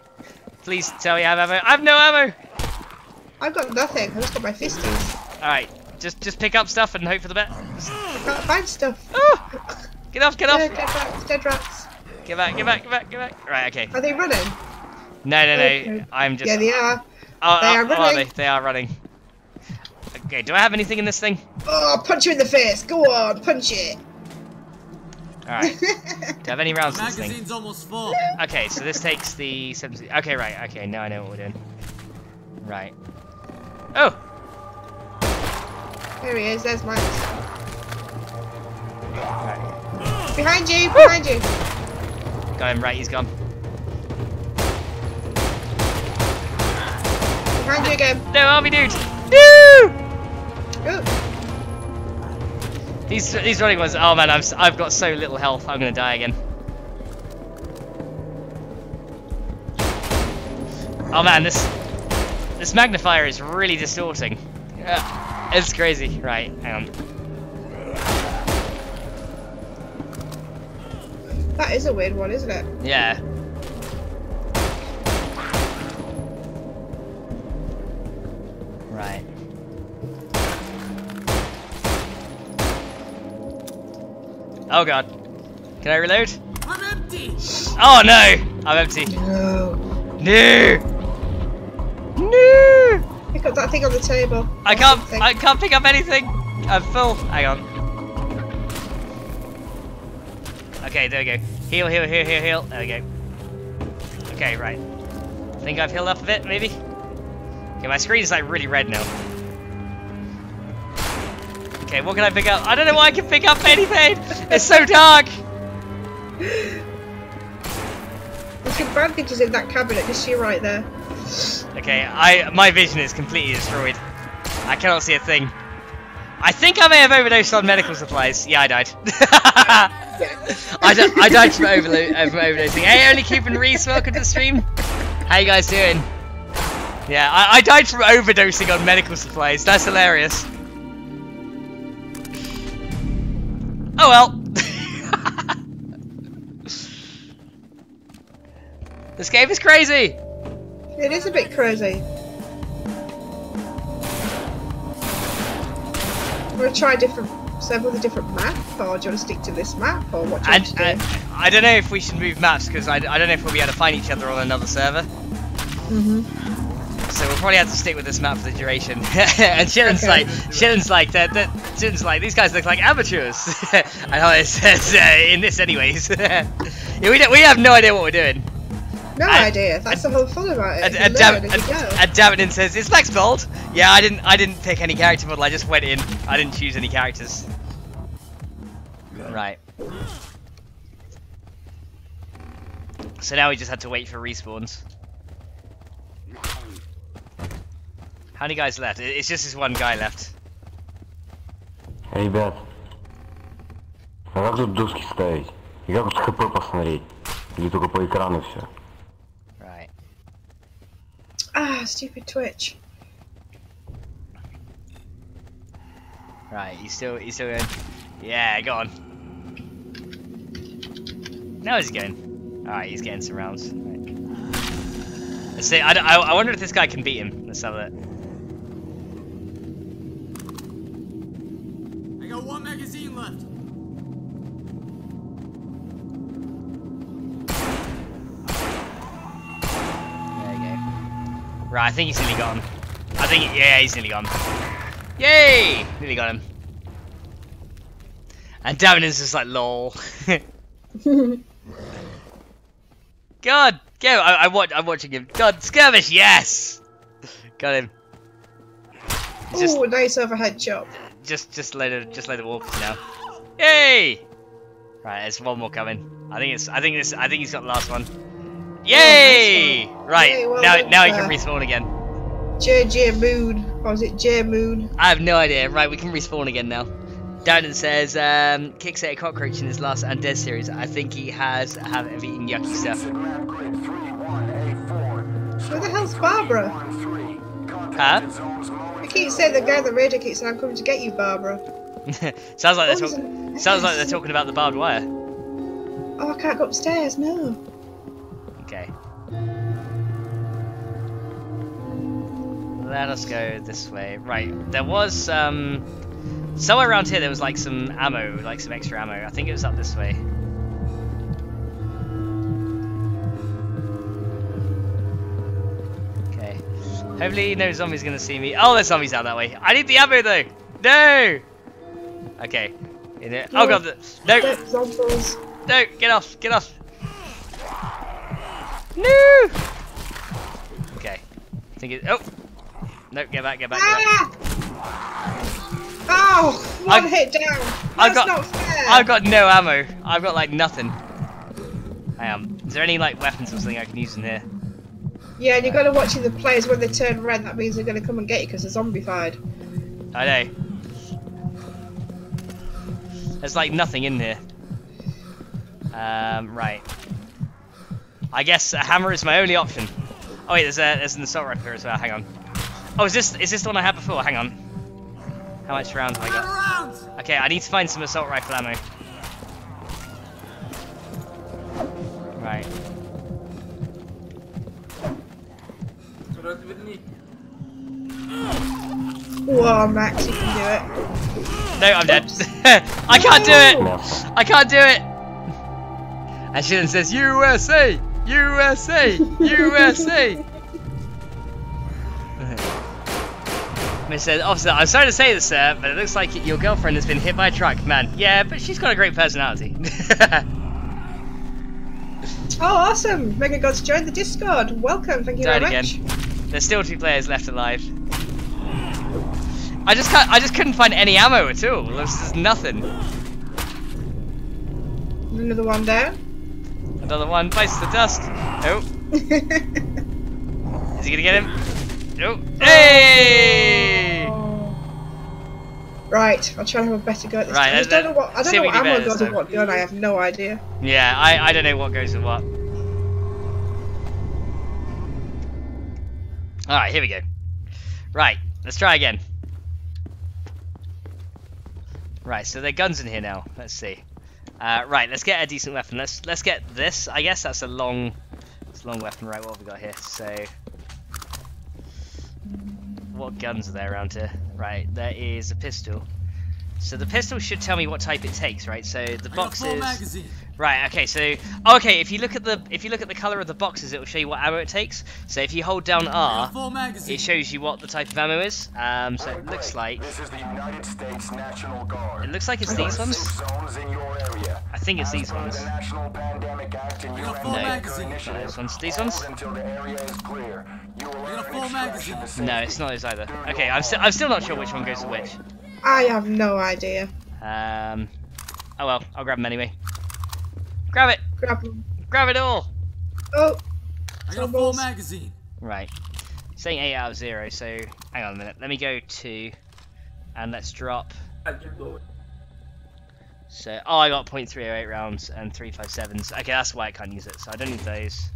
Please tell me I have ammo. I have no ammo. I've got nothing. I just got my fisties. All right, just just pick up stuff and hope for the best. Can't find stuff. Oh, get off, get off. Yeah, dead rats, dead rats. Get back, get back, get back, get back. Right, okay. Are they running? No, no, no. Okay. I'm just. Yeah, they are. Oh, They oh, oh, are oh, running. they? They are running. Okay, do I have anything in this thing? Oh, punch you in the face. Go on, punch it. Alright. do I have any rounds in this thing? Magazine's almost full. Okay, so this takes the 70. Okay, right, okay, now I know what we're doing. Right. Oh! There he is. There's. Right. Behind you. Behind you. Got him, right, he's gone. Behind you again. No, army dude! No! Ooh. These, these running ones, oh man, s- I've got so little health, I'm gonna die again. Oh man, this this magnifier is really distorting. Uh, It's crazy. Right, hang on. That is a weird one, isn't it? Yeah. Right. Oh god. Can I reload? I'm empty. Oh no! I'm empty. No. No! Pick up that thing on the table. I can't something. I can't pick up anything! Uh, I'm full. Hang on. Okay, there we go. Heal, heal, heal, heal, heal. There we go. Okay, right. Think I've healed up a bit, maybe? Okay, my screen is like really red now. Okay, what can I pick up? I don't know why I can pick up anything! It's so dark! There's some bandages in that cabinet, you right there. Okay, I my vision is completely destroyed. I cannot see a thing. I think I may have overdosed on medical supplies. Yeah, I died. I, di- I died from, from overdosing. Hey, only keeping Reese, welcome to the stream. How you guys doing? Yeah, I, I died from overdosing on medical supplies. That's hilarious. Oh well. this game is crazy. It is a bit crazy. Want to try different, several the different map, or do you want to stick to this map, or what do you And want to uh, do? I don't know if we should move maps because I, I don't know if we'll be able to find each other on another server. hmm So we'll probably have to stick with this map for the duration. and Shillen's Okay. like, Shillen's like, that, that, Shillen's like, these guys look like amateurs. and I says, uh, in this anyways. yeah, we, don't, we have no idea what we're doing. No and- idea. That's the whole fun about it. And, You and, learn Dav- as and, you go. and Davidin says, it's Lex Bold. Yeah, I didn't, I didn't pick any character model. I just went in. I didn't choose any characters. Right. So now we just had to wait for respawns. How many guys left? It- It's just this one guy left. Ребят, а как тут доски ставить? И как тут хп посмотреть? Или только по экрану все? Right. Ah, stupid Twitch. Right, he's still he's still going. Yeah, go on. Now he's going. Alright, he's getting some rounds. Right. Let's see, I, I, I wonder if this guy can beat him. Let's have a look. I got one magazine left. Right, I think he's nearly gone. I think, yeah, he's nearly gone. Yay! Nearly got him. And Davin's just like, lol. God, go! I, I watch, I'm watching him. God, skirmish, yes! Got him. He's just, Ooh, nice overhead chop. just, just let of, just let of walkers now. Yay! Right, there's one more coming. I think it's, I think this, I think he's got the last one. Yay! Right, Yay, well now, done, now he can respawn again. JJ Moon. Or is it J Moon? I have no idea. Right, we can respawn again now. Darren says, um, kicks at a cockroach in his last Undead series. I think he has have have eaten yucky stuff. Instagram grid 31A4. Where the hell's Barbara? 13. Huh? Contacted zones I keep saying the guy on the radio keeps saying I'm coming to get you, Barbara. sounds like they're Oh, talk- sounds like they're talking about the barbed wire. Oh, I can't go upstairs. No. Let us go this way. Right, there was um somewhere around here there was like some ammo, like some extra ammo. I think it was up this way. Okay. Hopefully no zombie's gonna see me. Oh, there's zombies out that way. I need the ammo though. No. Okay. In it. Oh god. the- No. Zombies. No, get off, get off. No. Okay. I think it. Oh. No, get back, get back, get back. Ah! Oh, one I- hit down. I That's got- not fair. I've got no ammo. I've got like nothing. Hang on. Is there any like weapons or something I can use in here? Yeah, and you got to watch the players when they turn red. That means they're going to come and get you because they're zombified. I know. There's like nothing in here. Um, right. I guess a hammer is my only option. Oh wait, there's a there's an assault rifle here as well. Hang on. Oh, is this is this the one I had before? Hang on. How much rounds have I got? Okay, I need to find some assault rifle ammo. Right. Whoa, Max, you can do it. No, I'm dead. I can't do it! I can't do it! And she then says, USA! USA! USA! Mr. Officer, I'm sorry to say this, sir, but it looks like your girlfriend has been hit by a truck, man. Yeah, but she's got a great personality. Oh, awesome! Mega God's joined the Discord. Welcome, thank you Died very again. much. There's still two players left alive. I just can't, I just couldn't find any ammo at all. There's just nothing. Another one down. Another one bites the dust. Oh, is he gonna get him? Oh, hey! right, I'll try and have a better go at this. Right, time. I just don't know what I let's don't know what do ammo better goes this with what gun. I have no idea. Yeah, I, I don't know what goes with what. Alright, here we go. Right, let's try again. Right, so there are guns in here now. Let's see. Uh, right, let's get a decent weapon. Let's let's get this. I guess that's a long, it's a long weapon. Right, what have we got here? So, what guns are there around here? Right, there is a pistol. So the pistol should tell me what type it takes, right? So the I got full boxes. magazine. Right. Okay. So okay, if you look at the if you look at the color of the boxes, it will show you what ammo it takes. So if you hold down I R, got full magazine. it shows you what the type of ammo is. Um, so it looks like This is the United States National Guard. it looks like it's these ones. zones in your area. I think it's these ones. The National Pandemic Act and I got UN full No. magazine. initiative, These ones. These ones? Until the area is clear. You will I got earn full extraction magazine. to No, it's not those either. Okay, I'm still I'm still not sure which one goes to which. I have no idea. Um, oh well, I'll grab them anyway. Grab it, Grab them. grab it all. Oh, I got full magazine. Right. Saying 8 out of 0, so hang on a minute. Let me go to. And let's drop. So, oh, I got .308 rounds and 357s. Okay, that's why I can't use it, so I don't need those.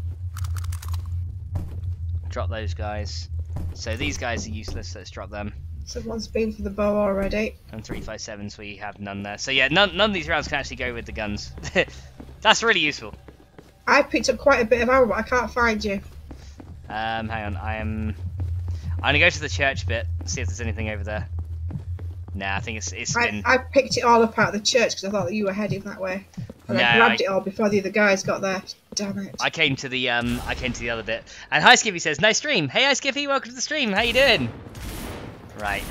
Drop those guys. So these guys are useless, let's drop them. someone's been for the bow already. And 357s, we have none there. So yeah, none, none of these rounds can actually go with the guns. that's really useful. I picked up quite a bit of ammo, but I can't find you. Um, hang on, I am. I'm gonna go to the church bit, see if there's anything over there. Nah, I think it's it's I, been. I picked it all up out of the church because I thought that you were heading that way. And No, I grabbed I- it all before the other guys got there. Damn it. I came to the um, I came to the other bit. And Hi Skippy says, "Nice stream." Hey, Hi Skippy, welcome to the stream. How you doing? Right.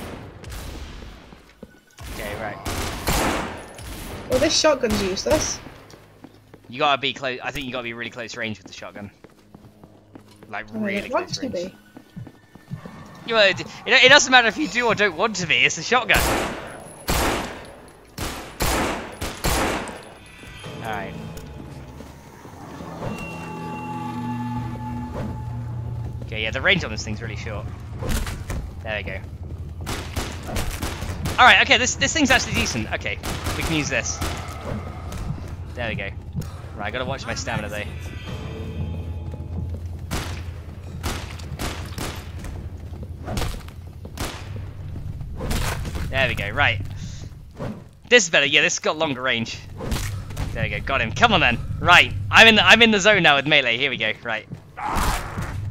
Okay, right. Well, this shotgun's useless. You gotta be close. I think you gotta be really close range with the shotgun. Like I mean, really close to range. be. You know, it, it it doesn't matter if you do or don't want to be. It's the shotgun. All right. Okay, yeah, the range on this thing's really short. There we go. All right, okay, this this thing's actually decent. Okay, we can use this. There we go. Right, I gotta watch my stamina though. There we go, right. This is better, yeah, this has got longer range. There we go, got him. Come on then. Right, I'm in the I'm in the zone now with melee. Here we go. Right.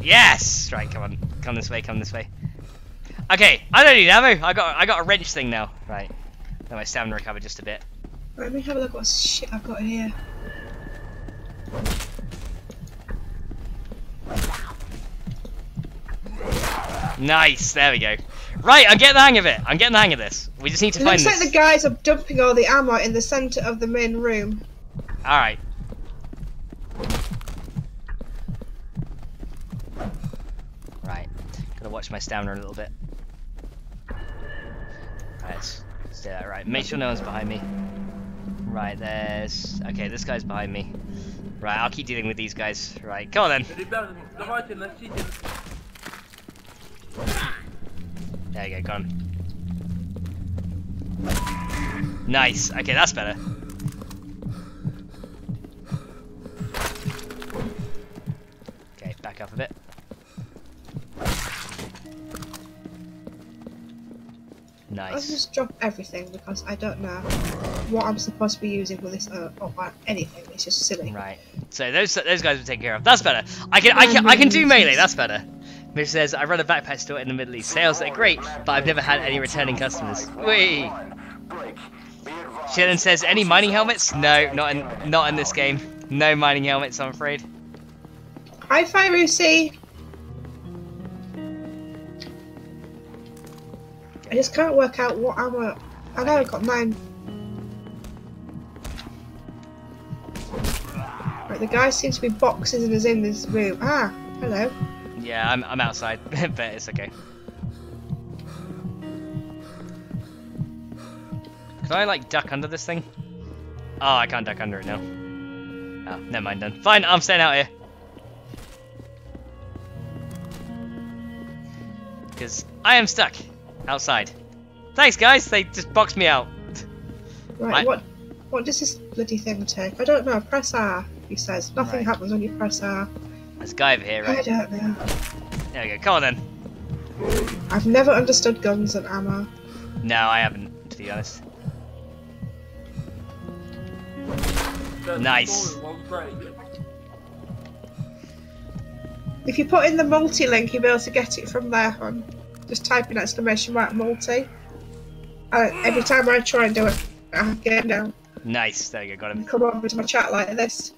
Yes! Right, come on. Come this way, come this way. Okay, I don't need ammo. I got I got a wrench thing now. Right. Now my stamina recovered just a bit. Let me have a look what shit I've got here. Nice, there we go. Right, I'm getting the hang of it. I'm getting the hang of this. We just need to It find looks like the guys are dumping all the ammo in the centre of the main room. Alright. Right. Gotta watch my stamina a little bit. Right, let's, let's do that. Right, make sure no one's behind me. Right, there's... Okay, this guy's behind me. Right, I'll keep dealing with these guys. Right, come on then. There you go, gone. Nice. Okay, that's better. Okay, back up a bit. I'll Nice. just drop everything because I don't know what I'm supposed to be using with this uh, or uh, anything. It's just silly. Right. So those those guys will take care of. That's better. I can I can I can do melee. That's better. Mitch says I run a backpack store in the Middle East. Sales are great, but I've never had any returning customers. Break. Shannon says any mining helmets? No, not in not in this game. No mining helmets, I'm afraid. Hi, Firusi. I just can't work out what ammo. I know I've got nine. Right, the guy seems to be boxing is in this room. Ah, hello. Yeah, I'm I'm outside, but it's okay. Can I like duck under this thing? Oh, I can't duck under it now. Oh, never mind then. Fine, I'm staying out here. Because I am stuck outside. Thanks, guys. They just boxed me out. Right, I- what what does this bloody thing take? I don't know. Press R, he says. Nothing Right. happens when you press R. There's a guy over here, I right? don't know. There we go. Come on then. I've never understood guns and ammo. No, I haven't, to be honest. Nice. If you put in the multi-link, you'll be able to get it from there, hon. Just type in exclamation mark multi. Uh, every time I try and do it, I get it down. Nice. There you go. Got him. come over to my chat like this.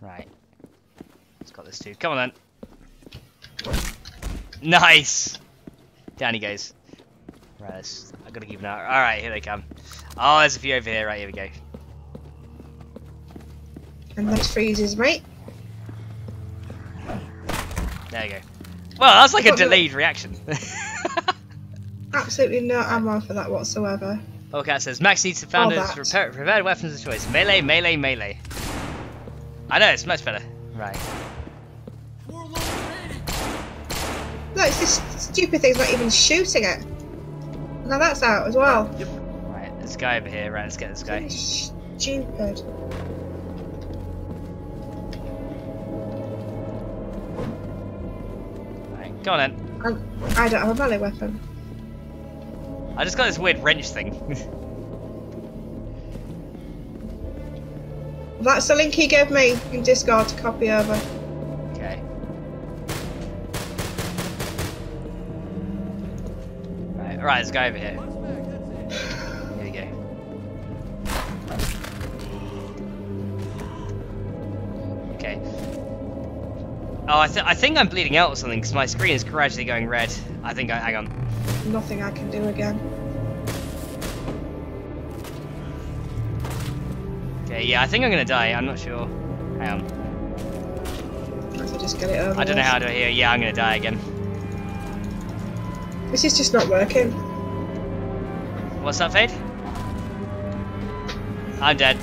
Right. It's got this too. Come on then. Nice. Down he goes. Right, let's, I gotta keep an eye. Alright, here they come. Oh, there's a few over here. Right, here we go. And that freezes, mate. There you go. Well, that's like a the- delayed reaction. Absolutely no ammo for that whatsoever. Hellcat says Max needs to found Oh, his repair, prepared weapons of choice. Melee, melee, melee. I know, it's much better. Right. Four loads remaining. No, it's this stupid thing's not even shooting it. Now that's out as well. Yep. Right, there's a guy over here. Right, let's get this guy. Stupid. Go on then. I'm, I don't have a melee weapon. I just got this weird wrench thing. That's the link he gave me in Discord to copy over. okay. Right, alright, there's a guy over here. Oh, I, th I think I'm bleeding out or something because my screen is gradually going red. I think I. Hang on. Nothing I can do again. Okay, yeah, I think I'm gonna die. I'm not sure. Hang on. I just get it over. I don't know how to hear. Yeah, I'm gonna die again. This is just not working. What's that, Fade? I'm dead.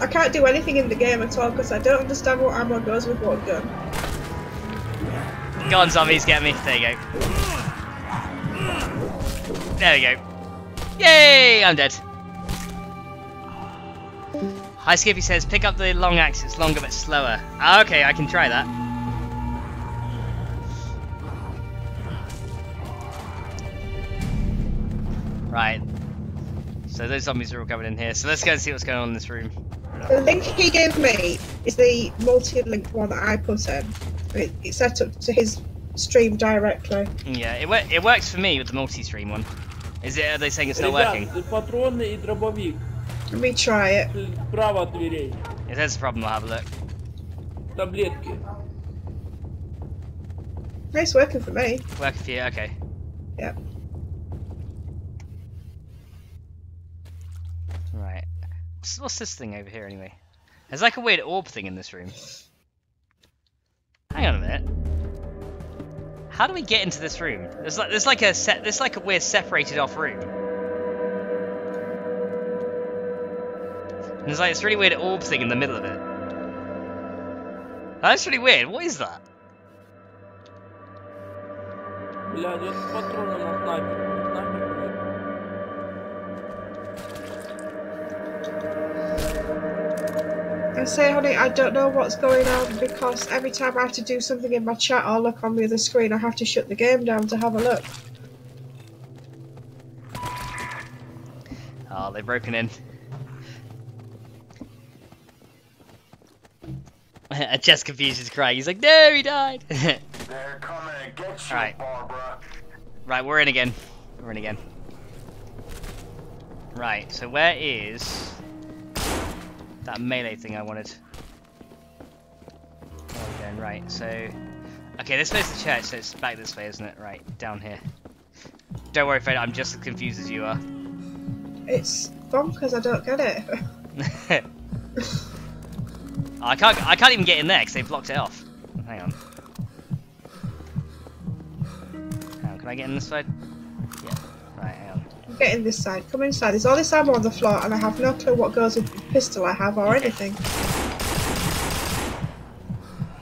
I can't do anything in the game at all because I don't understand what ammo goes with what gun. Go on, zombies, get me. There you go. There we go. Yay! I'm dead. Hi Skippy says, pick up the long axe, it's longer but slower. Ah, okay, I can try that. Right. So those zombies are all coming in here. So let's go and see what's going on in this room. The link he gave me is the multi-link one that I put in. It, it's set up to his stream directly. Yeah, it, wor- it works for me with the multi-stream one. Is it? Are they saying it's not working? Ребят, патроны и дробовик. Let me try it. Справа от дверей. If there's a problem, I'll have a look. Таблетки. It's working for me. Working for you, okay. Yep. What's, this thing over here anyway? There's like a weird orb thing in this room. Hang on a minute. How do we get into this room? There's like there's like a set there's like a weird separated off room. And there's like this really weird orb thing in the middle of it. That's really weird. What is that? I say, honey, I don't know what's going on because every time I have to do something in my chat or look on the other screen, I have to shut the game down to have a look. Oh, they've broken in. Jess confused his cry. He's like, no, he died. They're coming to get you, right. Barbara. Right, we're in again. We're in again. Right, so where is that melee thing I wanted? There we go, right, so... Okay, this way's the church, so it's back this way, isn't it? Right, down here. Don't worry, Fred, I'm just as confused as you are. It's bonkers. I don't get it. I can't. I can't even get in there because they blocked it off. Hang on. Hang on. Can I get in this side? Get in this side. Come inside. There's all this ammo on the floor, and I have no clue what goes with the pistol I have or anything.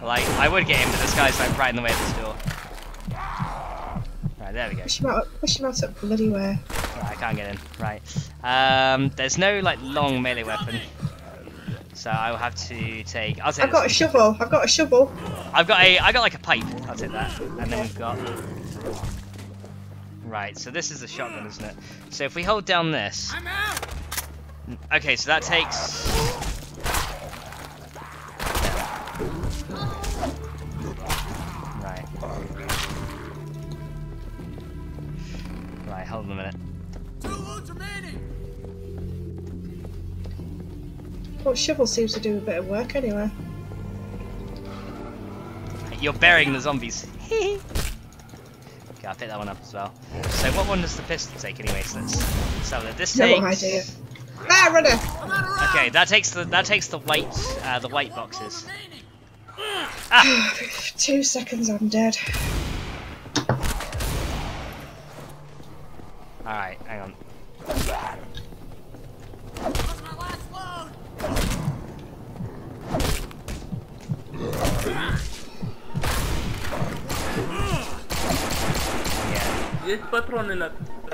Well, I, I would get in, but this guy's like right in the way of this door. Right. There we go. Push him out. Push him out of bloody way. Right, I can't get in. Right. Um. There's no like long melee weapon. So I will have to take. I'll take. I've got a shovel. I've got a shovel. I've got a. I got like a pipe. I'll take that. And then we've got. Right. So this is the shotgun, isn't it? So if we hold down this. I'm out! Okay, so that takes. Right. Right, hold on a minute. Two loads remaining! Well, shovel seems to do a bit of work anyway. You're burying the zombies. I'll pick that one up as well. So what one does the pistol take anyway? So let's, let's have a look. This No takes. idea. Ah, runner! I'm out of rounds! Okay, that takes the that takes the white uh, the white boxes. Ah! Two seconds, I'm dead. All right, hang on.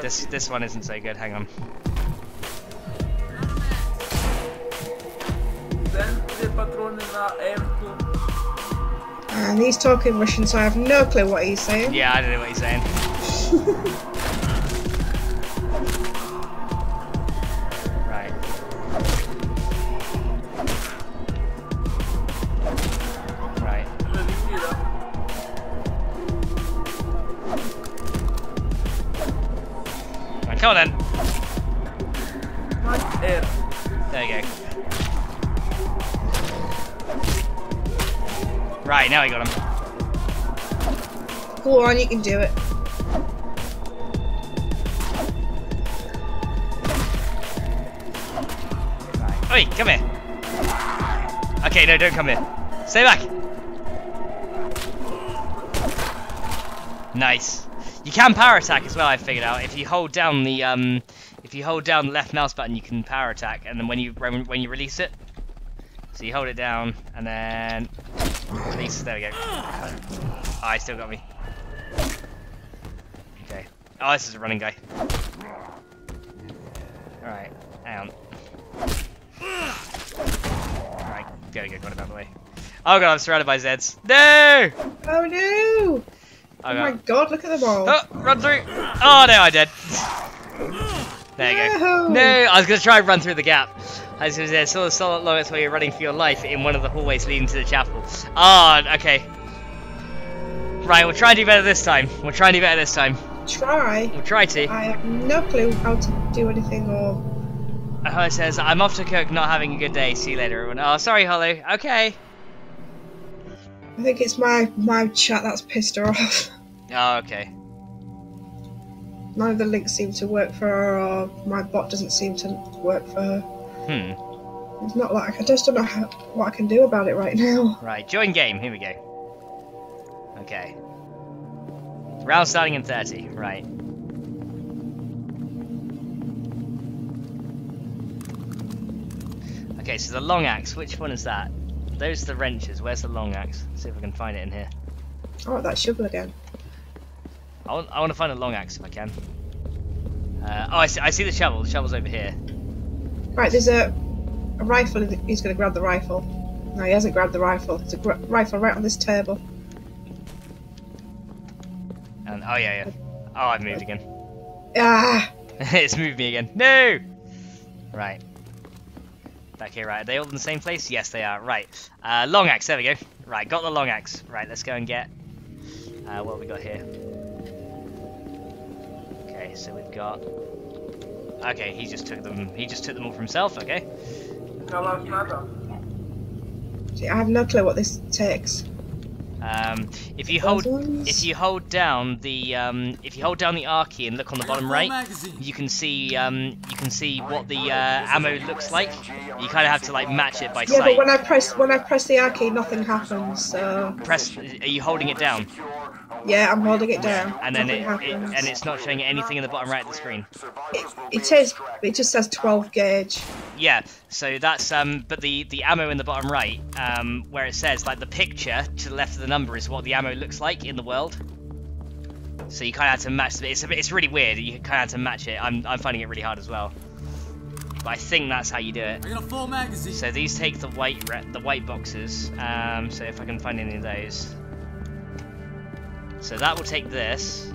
This, this one isn't so good, hang on. And he's talking Russian, so I have no clue what he's saying. Yeah, I don't know what he's saying. Come on then. There. There you go. Right, now I got him. Go on, you can do it. Oi, come here. Okay, no, don't come here. Stay back. Nice. You can power attack as well. I figured out if you hold down the um, if you hold down the left mouse button, you can power attack, and then when you when, you release it, so you hold it down and then release. There we go. Oh, I still got me. Okay. Oh, this is a running guy. All right. Hang on. Alright, gotta get going out of the way. Oh god, I'm surrounded by Zeds. No! Oh no! Oh Oh my god. look at them all. Oh, run through! Oh no, I did. There you go. No! No, I was gonna try and run through the gap. I was gonna say, saw the solid lowest where you're running for your life in one of the hallways leading to the chapel. Oh, okay. Right, we'll try and do better this time. We'll try and do better this time. Try. We'll try to. I have no clue how to do anything or. Hollow says, I'm off to Cook, not having a good day. See you later, everyone. Oh, sorry, Hollow. Okay. I think it's my my chat that's pissed her off. Oh, okay. None of the links seem to work for her, or my bot doesn't seem to work for her. Hmm. It's not like I just don't know how, what I can do about it right now. Right, join game. Here we go. Okay. Round starting in 30. Right. Okay, so the long axe, which one is that? Those are the wrenches. Where's the long axe? see if I can find it in here. Oh, that shovel again. I want, I want to find a long axe if I can. Uh, oh, I see, I see the shovel. The shovel's over here. Right, there's a, a rifle. He's going to grab the rifle. No, he hasn't grabbed the rifle. There's a gr- rifle right on this table. And oh yeah, yeah. Oh, I've moved again. Ah! it's moved me again. No. Right. Back here, right? Are they all in the same place? Yes, they are. Right. Uh, long axe. There we go. Right, got the long axe. Right, let's go and get... Uh, what we got here? Okay, so we've got... Okay, he just took them. He just took them all for himself. Okay. See, I have no clue what this takes. Um, if you hold, if you hold down the, um, if you hold down the R key and look on the bottom right, you can see, um, you can see what the uh, ammo looks like. You kind of have to like match it by Yeah, but when I press when I press the R key, nothing happens. So Press. Are you holding it down? Yeah, I'm holding it down. And then it, it, and it's not showing anything in the bottom right of the screen. it, it is. It just says 12 gauge. Yeah, so that's um, but the the ammo in the bottom right, um, where it says like the picture to the left of the number is what the ammo looks like in the world. So you kind of have to match. It's a bit, it's really weird. You kind of have to match it. I'm I'm finding it really hard as well. But I think that's how you do it. I got a full magazine. So these take the white re- the white boxes. Um, so if I can find any of those. So that will take this.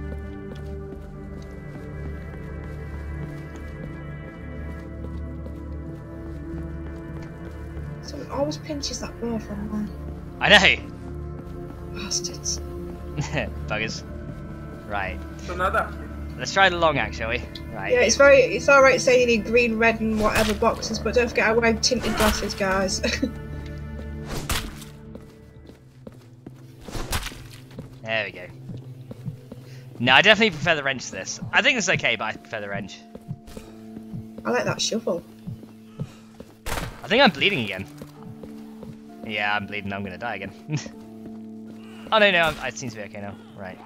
Someone always pinches that bear from there. I know! Bastards. Buggers. Right. So now that Let's try the long axe, shall we? Right. Yeah, it's very it's alright saying you need green, red and whatever boxes, but don't forget I wear tinted glasses, guys. there we go. No, I definitely prefer the wrench to this. I think it's okay, but I prefer the wrench. I like that shovel. I think I'm bleeding again. Yeah, I'm bleeding. I'm gonna die again. oh no, no, I'm, I seem to be okay now. Right.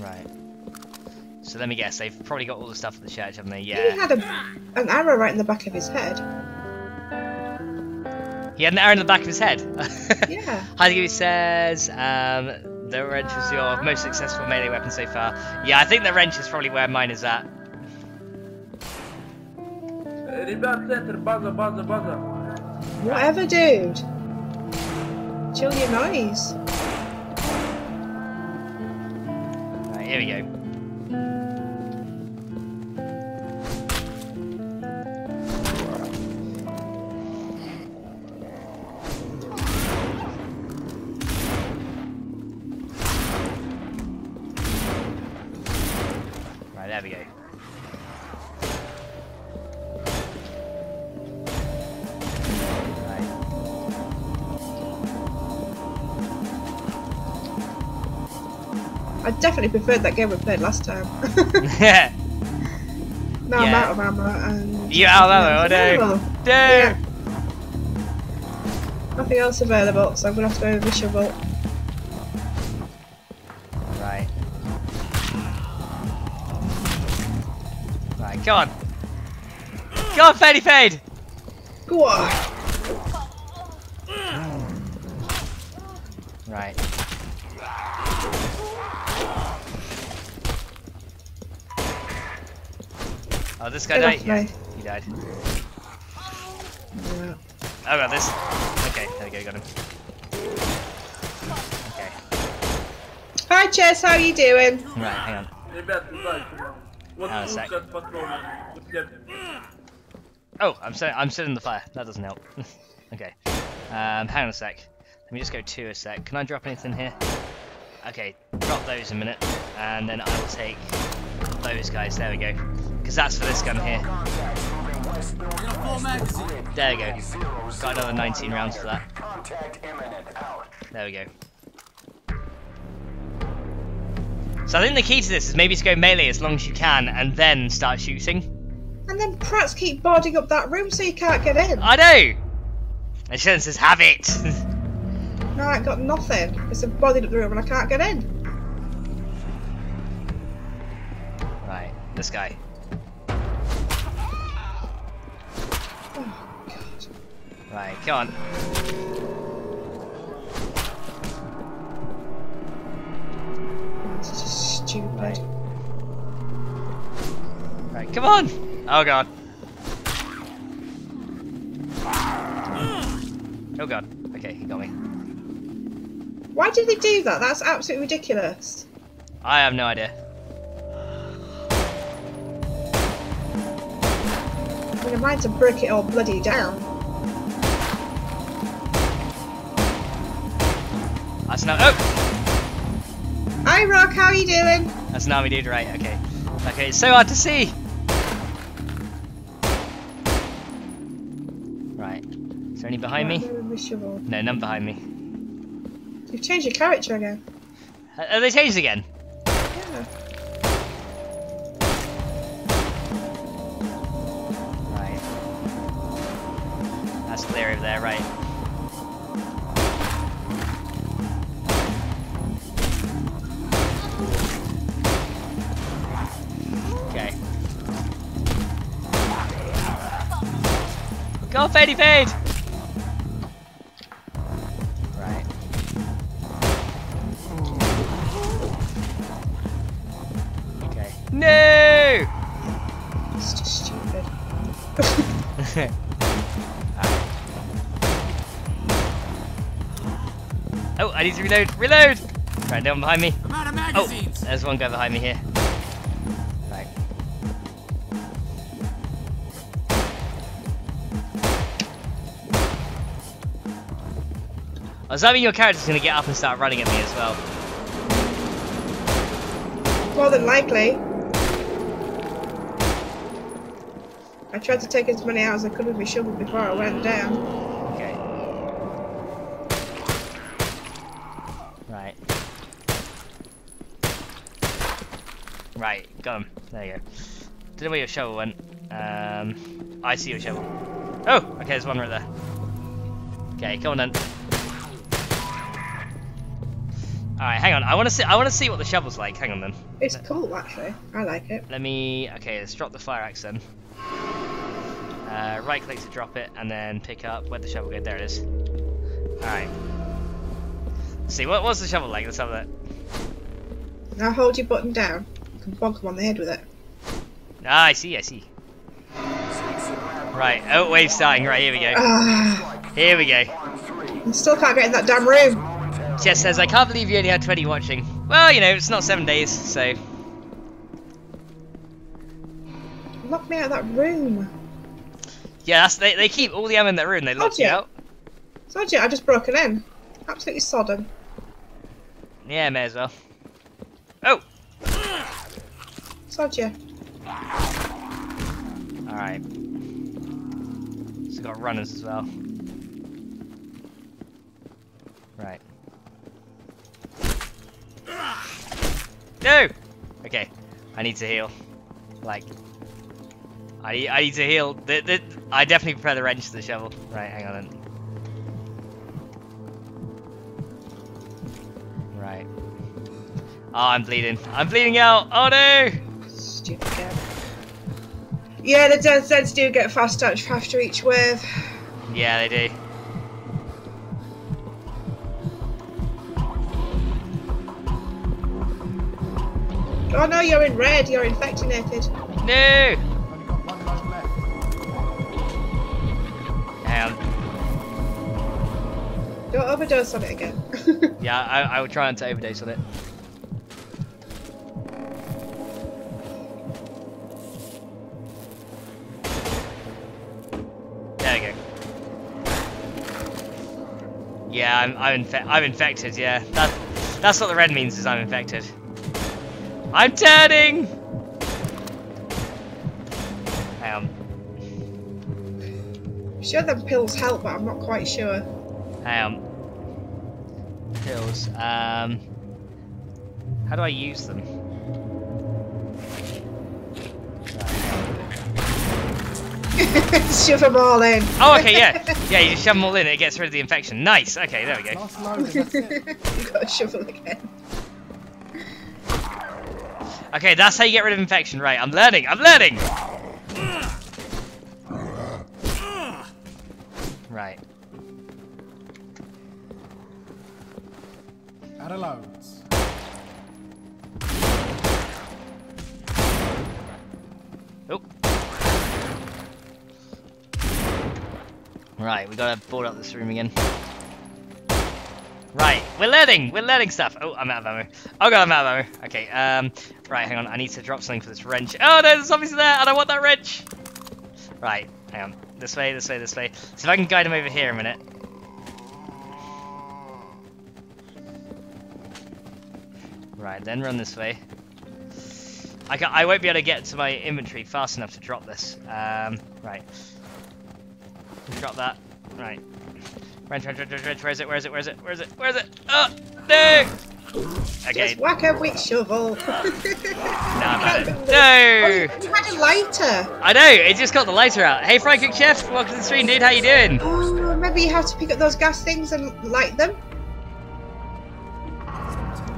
Right. So let me guess, they've probably got all the stuff at the church, haven't they? Yeah. He had a, an arrow right in the back of his head. He had an arrow in the back of his head. yeah. Heidegger says um, the wrench is your most successful melee weapon so far. Yeah, I think the wrench is probably where mine is at. Whatever, dude. Chill your noise. Right, here we go. Definitely preferred that game we played last time. Yeah. now I'm out of ammo and. You out of ammo, no. Yeah. Nothing else available, so I'm gonna have to go with the shovel. Right. Right, come on. Come on, Fady Fade! Go on. Right. Oh, this guy died? Yeah, he died. Yeah. Oh, I got this. Okay, there we go, got him. Okay. Hi, Chess. how are you doing? Right, hang on. Hang a sec. Oh, I'm sitting. I'm sitting in the fire. That doesn't help. okay. Um, hang on a sec. Let me just go to a sec. Can I drop anything here? Okay, drop those a minute, and then I will take those guys. There we go. Because that's for this gun here. I got a full magazine. There we go. Got another 19 rounds for that. Contact imminent. Out. There we go. So I think the key to this is maybe to go melee as long as you can, and then start shooting. And then Pratt's keep boarding up that room so you can't get in. I know. And Shannon says, "Have it." No, I ain't got nothing. It's boarded up the room and I can't get in. right, this guy. Right, come on. This is stupid. Right. Right, come on! Oh god. Oh god. Okay, he got me. Why did they do that? That's absolutely ridiculous. I have no idea. I mean, I might to break it all bloody down. That's no. Oh, Hi, Rock. How are you doing? that's an army dude, right? Okay. Okay, it's so hard to see. Right. Is there any behind me? where was my shovel? No, none behind me. You've changed your character again. Are they changed again? Yeah. Right. That's clear over there, right. Go, Fadey Fade! Right. Okay. No! It's just stupid. Oh, I need to reload. Reload! Right, no one behind me. I'm out of Oh, there's one guy behind me here. Does that mean your character's gonna get up and start running at me as well? More than likely. I tried to take as many out as I could with my shovel before I went down. Okay. Right. Right, got him. There you go. Don't know where your shovel went. Um, I see your shovel. Oh, okay, there's one right there. Okay, come on then. All right, hang on. I want to see. I want to see what the shovel's like. Hang on then. It's cool, actually. I like it. Let me. Okay, let's drop the fire axe then. Uh, right click to drop it, and then pick up where the shovel go. There it is. All right. See what what's the shovel like? Let's have that. Now hold your button down. You can bonk him on the head with it. Ah, I see. I see. Right. Oh, wave starting. Right here we go. Ah, Here we go. I still can't get in that damn room. Jess says, I can't believe you only had 20 watching. Well, you know, it's not seven days, so. Lock me out of that room. Yeah, that's, they, they keep all the ammo in that room. They lock you out. Told you, I just broken in. Absolutely sodden. Yeah, may as well. Oh! Sod you. Alright. So got runners as well. Right. No! Okay. I need to heal. Like. I need, I need to heal. The, the, I definitely prefer the wrench to the shovel. Right, hang on then. Right. Oh, I'm bleeding. I'm bleeding out! Oh no! Stupid game. Yeah, the dead Zeds do get fast touch after each wave. Yeah, they do. Oh no, you're in red, you're infectinated. No! On. Don't overdose on it again. Yeah, I, I will try not to overdose on it. There we go. Yeah, I'm I'm, infe I'm infected. Yeah, that that's what the red means is I'm infected. I'm turning. Hang on. I'm sure them pills help, but I'm not quite sure. Hang on. Pills. Um. How do I use them? Shove them all in. Oh, okay, yeah. Yeah, you shove them all in, it gets rid of the infection. Nice. Okay, there we go. Last load, that's it. You've got to shovel again. Okay, that's how you get rid of infection. Right, I'm learning. I'm learning. Right. Out of loads. Oh. Right, we gotta board up this room again. Right, we're learning, we're learning stuff. Oh, I'm out of ammo. Oh god, I'm out of ammo. Okay, um, right, hang on, I need to drop something for this wrench. Oh no, there's zombies there, I don't want that wrench! Right, hang on, this way, this way, this way. So if I can guide him over here a minute. Right, then run this way. I, can, I won't be able to get to my inventory fast enough to drop this. Um, right. Drop that. Right. Wrench, wrench, wrench, wrench, wrench. Where is it? Where is it? Where is it? Where is it? Where is it? Oh, no! Okay, Just whack her with shovel. now I'm it. Oh, No! you had a lighter. I know, it just got the lighter out. Hey, Frank Cook Chef, welcome to the stream, dude. How you doing? Oh, maybe you have to pick up those gas things and light them.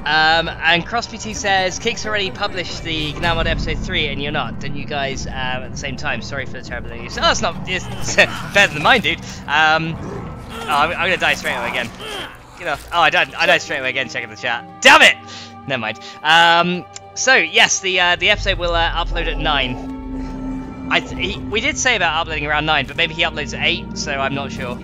Um, and CrossPT says, Kick's already published the Gnome Mod episode 3 and you're not. Didn't you guys um, at the same time? Sorry for the terrible news. Oh, it's not it's better than mine, dude. Um, oh, I'm, I'm gonna die straight away again. Get off. Oh, I died. I died straight away again. Checking the chat. Damn it! Never mind. Um, so yes, the uh, the episode will uh, upload at nine. I th- he, we did say about uploading around nine, but maybe he uploads at eight, so I'm not sure.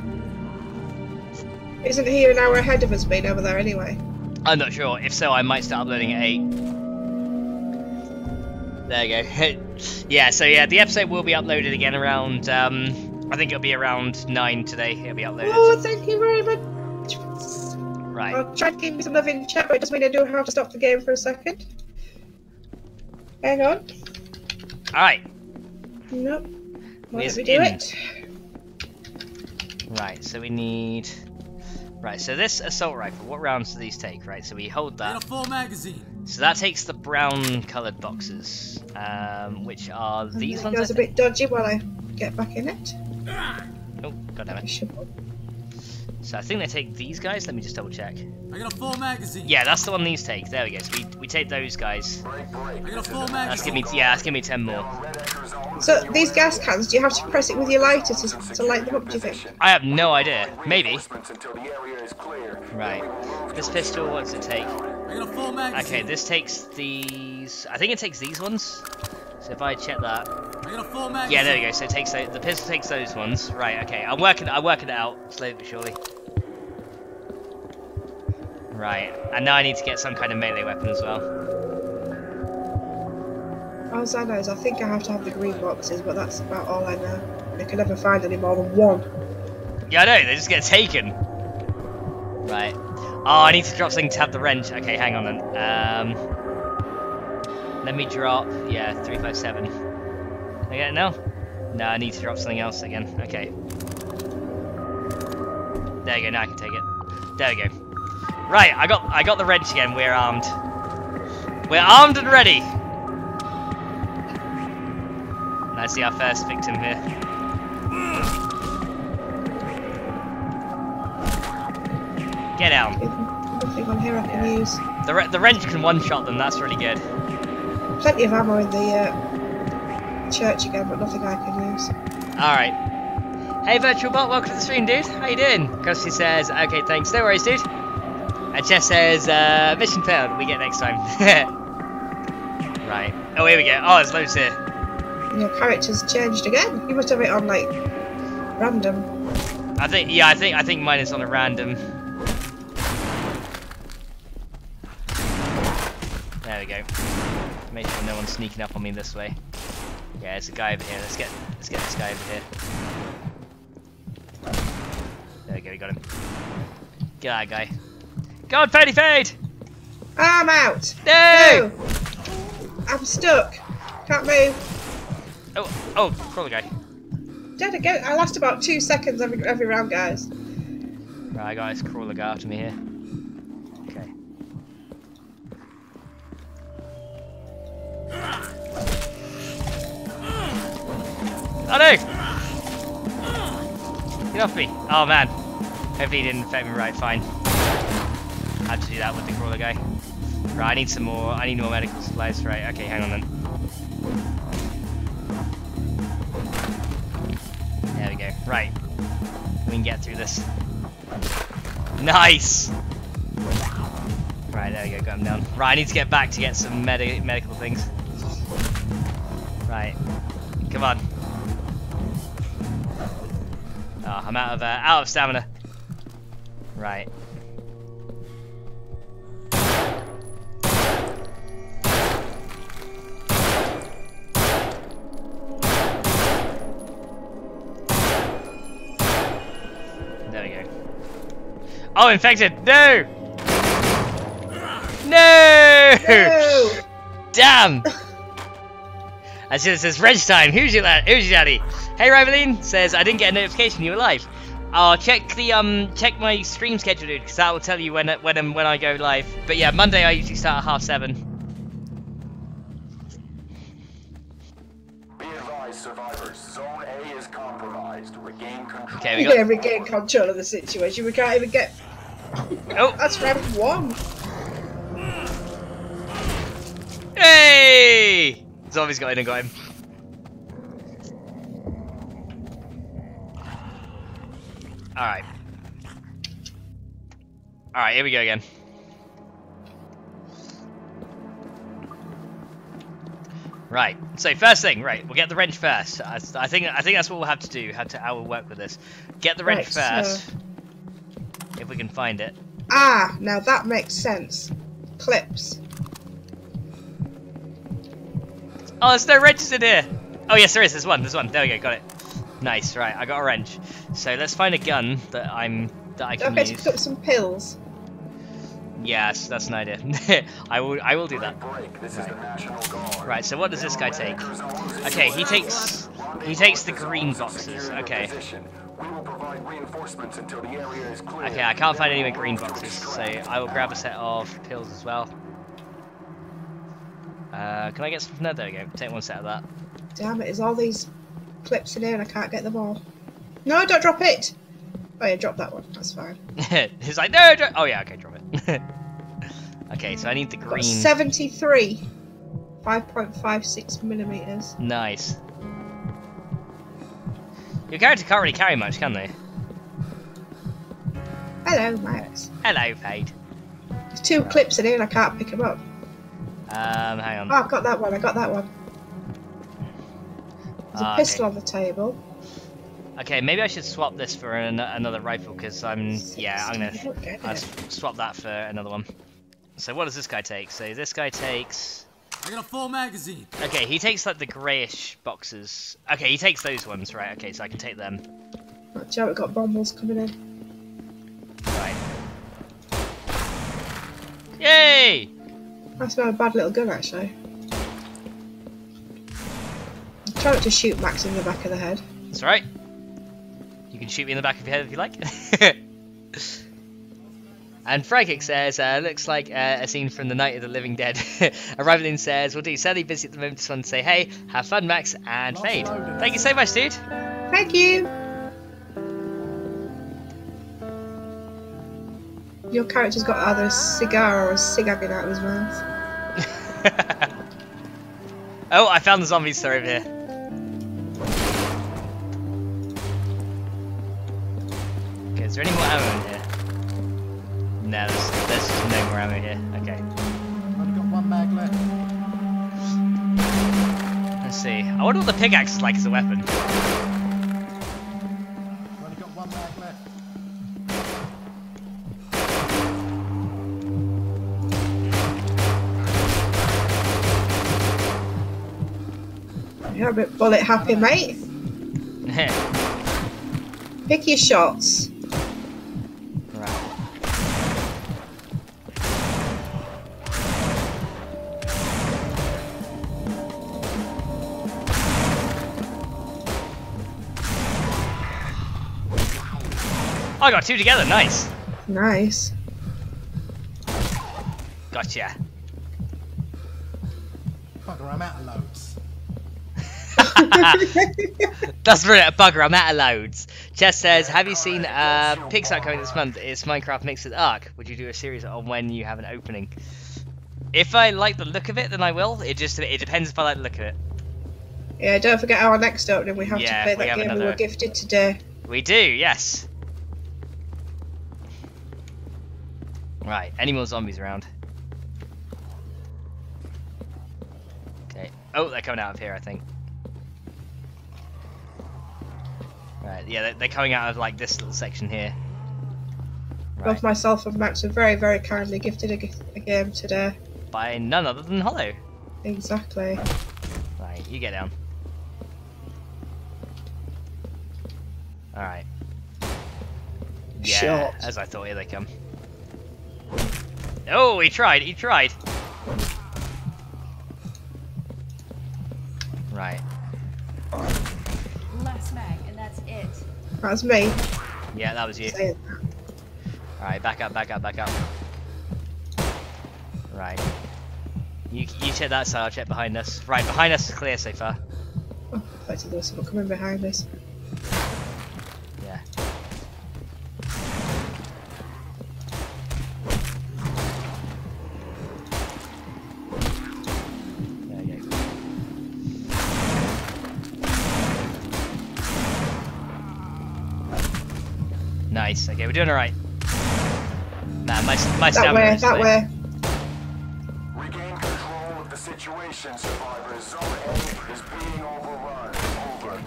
Isn't he an hour ahead of us being over there anyway? I'm not sure. If so, I might start uploading at 8. There you go. yeah, so yeah, the episode will be uploaded again around, um, I think it'll be around 9 today. It'll be uploaded. Oh, thank you very much. Right. I'll try to give you some love in chat, but it doesn't mean I do have to stop the game for a second. Hang on. Alright. Nope. Why Where's don't we do in? it? Right, so we need... Right, so this assault rifle, what rounds do these take? Right, so we hold Get a that. full magazine. So that takes the brown coloured boxes, um, which are these It ones, I goes a bit dodgy while I get back in it. Oh, goddammit. Shovel. So I think they take these guys, let me just double check. I got a full magazine. Yeah, that's the one these take. There we go. So we, we take those guys. Break, break. I got a full magazine. That's give me yeah, that's give me ten more. Red Anchor Zone. So these gas cans, do you have to press it with your lighter to, to light them up? Do you think? I have no idea. Maybe. Reinforcements until the area is clear. Right. Then we will move This pistol, what does it take? I got a full magazine. Okay, this takes these. I think it takes these ones. So if I check that, I got a full yeah, there we go. So it takes the, the pistol takes those ones. Right. Okay. I'm working. I'm working it out slowly but surely. Right. And now I need to get some kind of melee weapon as well. All I know is I think I have to have the green boxes, but that's about all I know. I can never find any more than one. Yeah, I know. They just get taken. Right. Oh, I need to drop something to have the wrench. Okay, hang on then. Um, let me drop. Yeah, three five seven. I get it now? No, I need to drop something else again. Okay. There you go. Now I can take it. There we go. Right, I got I got the wrench again. We're armed. We're armed and ready. And I see our first victim here. Get out. Nothing on here I can use. The, the wrench can one-shot them, that's really good. Plenty of ammo in the uh, church again, but nothing I can use. Alright. Hey Virtual Bot, welcome to the stream, dude. How you doing? Kirsty says, okay, thanks. No worries, dude. And Jess says, uh, mission failed. We get next time. right. Oh, here we go. Oh, there's loads here. And your character's changed again. You must have it on like random. I think, yeah, I think, I think mine is on a random. There we go. Make sure no one's sneaking up on me this way. Yeah, there's a guy over here. Let's get, let's get this guy over here. There we go. We got him. Get that guy. Go on, Fady Fade! I'm out. No! No! I'm stuck. Can't move. Oh, oh, crawler guy. Dead again. I last about two seconds every every round, guys. Right, guys, crawler guy after me here. Oh no! Get off me! Oh man. Hopefully he didn't affect me right, fine. I Had to do that with the crawler guy. Right, I need some more, I need more medical supplies, right, okay, hang on then. There we go, right. We can get through this. Nice! Right, there we go, got him down. Right, I need to get back to get some medi medical things. Right. Come on. Oh, I'm out of uh, out of stamina. Right. There we go. Oh, infected! No! No! no! Damn! As soon as it says Reg time, who's your lad? Who's your daddy? Hey, Rivaline says I didn't get a notification you were live. Oh, check the um, check my stream schedule, dude, because that will tell you when when um, when I go live. But yeah, Monday I usually start at half seven. Be advised, survivors. Zone A is compromised. Regain control. Okay, we We got. can regain control of the situation. We can't even get. Oh, That's round one. hey! Zombie's got in and got him. All right. All right, here we go again. Right. So first thing, right, we'll get the wrench first. I, I think I think that's what we'll have to do. How to how we'll work with this. Get the wrench Right, first, if we can find it. Ah, now that makes sense. Clips. Oh, there's no wrenches in here. Oh yes, there is. There's one. There's one. There we go. Got it. Nice. Right, I got a wrench. So let's find a gun that I'm that I can Okay, to use. pick up some pills. Yes, that's an idea. I will. I will do that. Break. This is the National Guard. Right. So what does this guy take? Okay, he takes he takes the green boxes. Okay. We will provide reinforcements until the area is. Okay, I can't find any more green boxes, so I will grab a set of pills as well. Uh, can I get some? No, there we go. Take one set of that. Damn it, there's all these clips in here and I can't get them all. No, don't drop it! Oh yeah, drop that one. That's fine. He's like, no, don't. Oh yeah, okay, drop it. okay, so I need the Got green. 73. 5.56 millimeters. Nice. Your character can't really carry much, can they? Hello, Max. Hello, Paid. There's two clips in here and I can't pick them up. Um, hang on. Oh, I've got that one. I got that one. There's a Ah, pistol okay. on the table. okay, maybe I should swap this for an another rifle because I'm. Yeah, I'm gonna. I'll swap that for another one. So what does this guy take? So this guy takes. I got a full magazine. Okay, he takes like the greyish boxes. Okay, he takes those ones, right? Okay, so I can take them. Watch out, we've got bombers coming in. Right. Yay! That's not a bad little gun, actually. Try not to shoot Max in the back of the head. That's right. You can shoot me in the back of your head if you like. and Frankic says, uh, looks like uh, a scene from the Night of the Living Dead. Arriving says, we'll do sadly busy at the moment. Just want to say, hey, have fun, Max and Fade. Thank you so much, dude. Thank you! Your character's got either a cigar or a cig hanging out of his mouth. oh, I found the zombies they're over here. Okay, is there any more ammo in here? No, there's, there's just no more ammo here. Okay. Only got one mag left. Let's see. I wonder what the pickaxe is like as a weapon. You're a bit bullet happy, mate. Pick your shots. right. I got two together. Nice. Nice. Gotcha. Bugger, I'm out of loads. That's brilliant. A bugger. I'm out of loads. Chess says, "Have you seen uh, PixARK coming this month? It's Minecraft mixed with Ark. Would you do a series on when you have an opening? If I like the look of it, then I will. It just it depends if I like the look of it. Yeah, don't forget our next opening. We have Yeah, to play that game we another- were gifted today. We do, yes. Right, any more zombies around? Okay. Oh, they're coming out of here, I think. Right, yeah, they're, they're coming out of like this little section here. Right, Both myself and Max were very, very kindly gifted a, a game today. by none other than Hollow. Exactly. Right, you get down. Alright. Yeah, Shot. as I thought. Here they come. Oh, he tried. He tried. Right. That's me. Yeah, that was you. Alright, back up, back up, back up. Right. You, you check that side, I'll check behind us. Right, behind us is clear so far. Oh, I thought was someone coming behind us. Nice. Okay, we're doing alright. Man, my my That stamina way, is that low. way. Regain control of the situation, survivors. Zone A is being overrun. Over.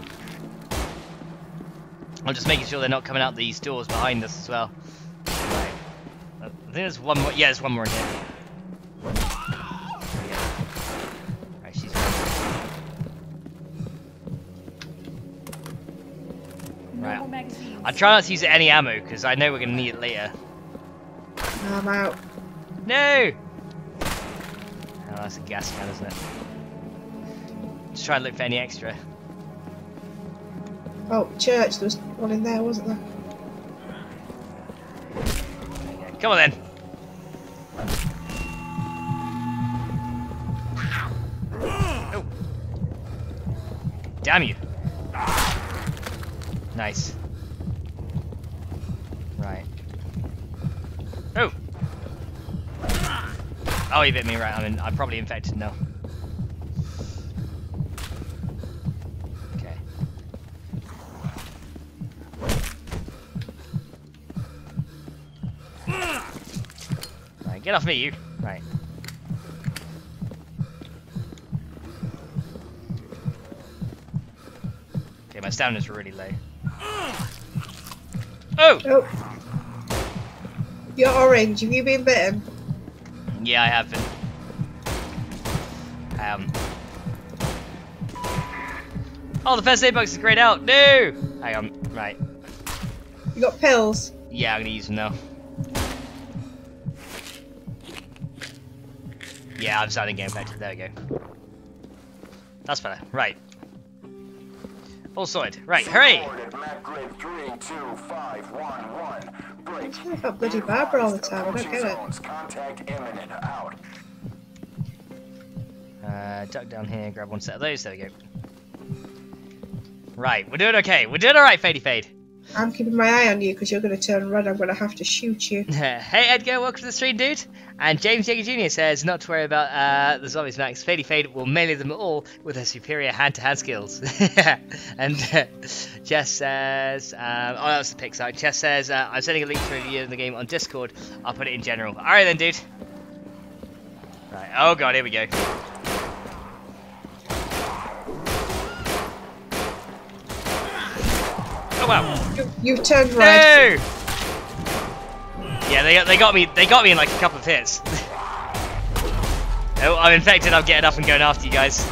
I'm just making sure they're not coming out these doors behind us as well. Right. I think there's one more. Yeah, there's one more in here. I try not to use any ammo because I know we're gonna need it later. I'm out. No! Oh, that's a gas can, isn't it? Just try and look for any extra. Oh, church. There was one in there, wasn't there? There. Come on then. Oh. Damn you. Nice. Right. Oh. Oh, he bit me right. I mean, I'm probably infected now. Okay. Right, get off me, you. Right. Okay, my stamina's really low. Oh! Oh. You're orange. Have you been bitten? Yeah, I have been. I um. Oh, the first aid box is grayed out. No! Hang on. Right. You got pills? Yeah, I'm gonna use them now. Yeah, I'm starting to get infected. There we go. That's better. Right. All sword. Right, hurry! Reported, map grid 32511. Break. I got bloody Barbara all the time. I don't get it. Zones. Contact imminent. Out. Uh, duck down here, grab one set of those. There we go. Right, we're doing okay. We're doing alright, Fady Fade. I'm keeping my eye on you because you're going to turn red. I'm going to have to shoot you. hey Edgar, welcome to the stream, dude. And James Jager Jr. says not to worry about uh, the zombies, Max. Fady Fade will melee them all with her superior hand-to-hand skills. and uh, Jess says, um, oh, that was the pick side. Jess says, uh, I'm sending a link to review of the game on Discord. I'll put it in general. All right then, dude. Right. Oh god, here we go. Oh wow. You, you've turned red. No! Yeah, they, they got me. They got me in like a couple of hits. oh, I'm infected. I'm getting up and going after you guys.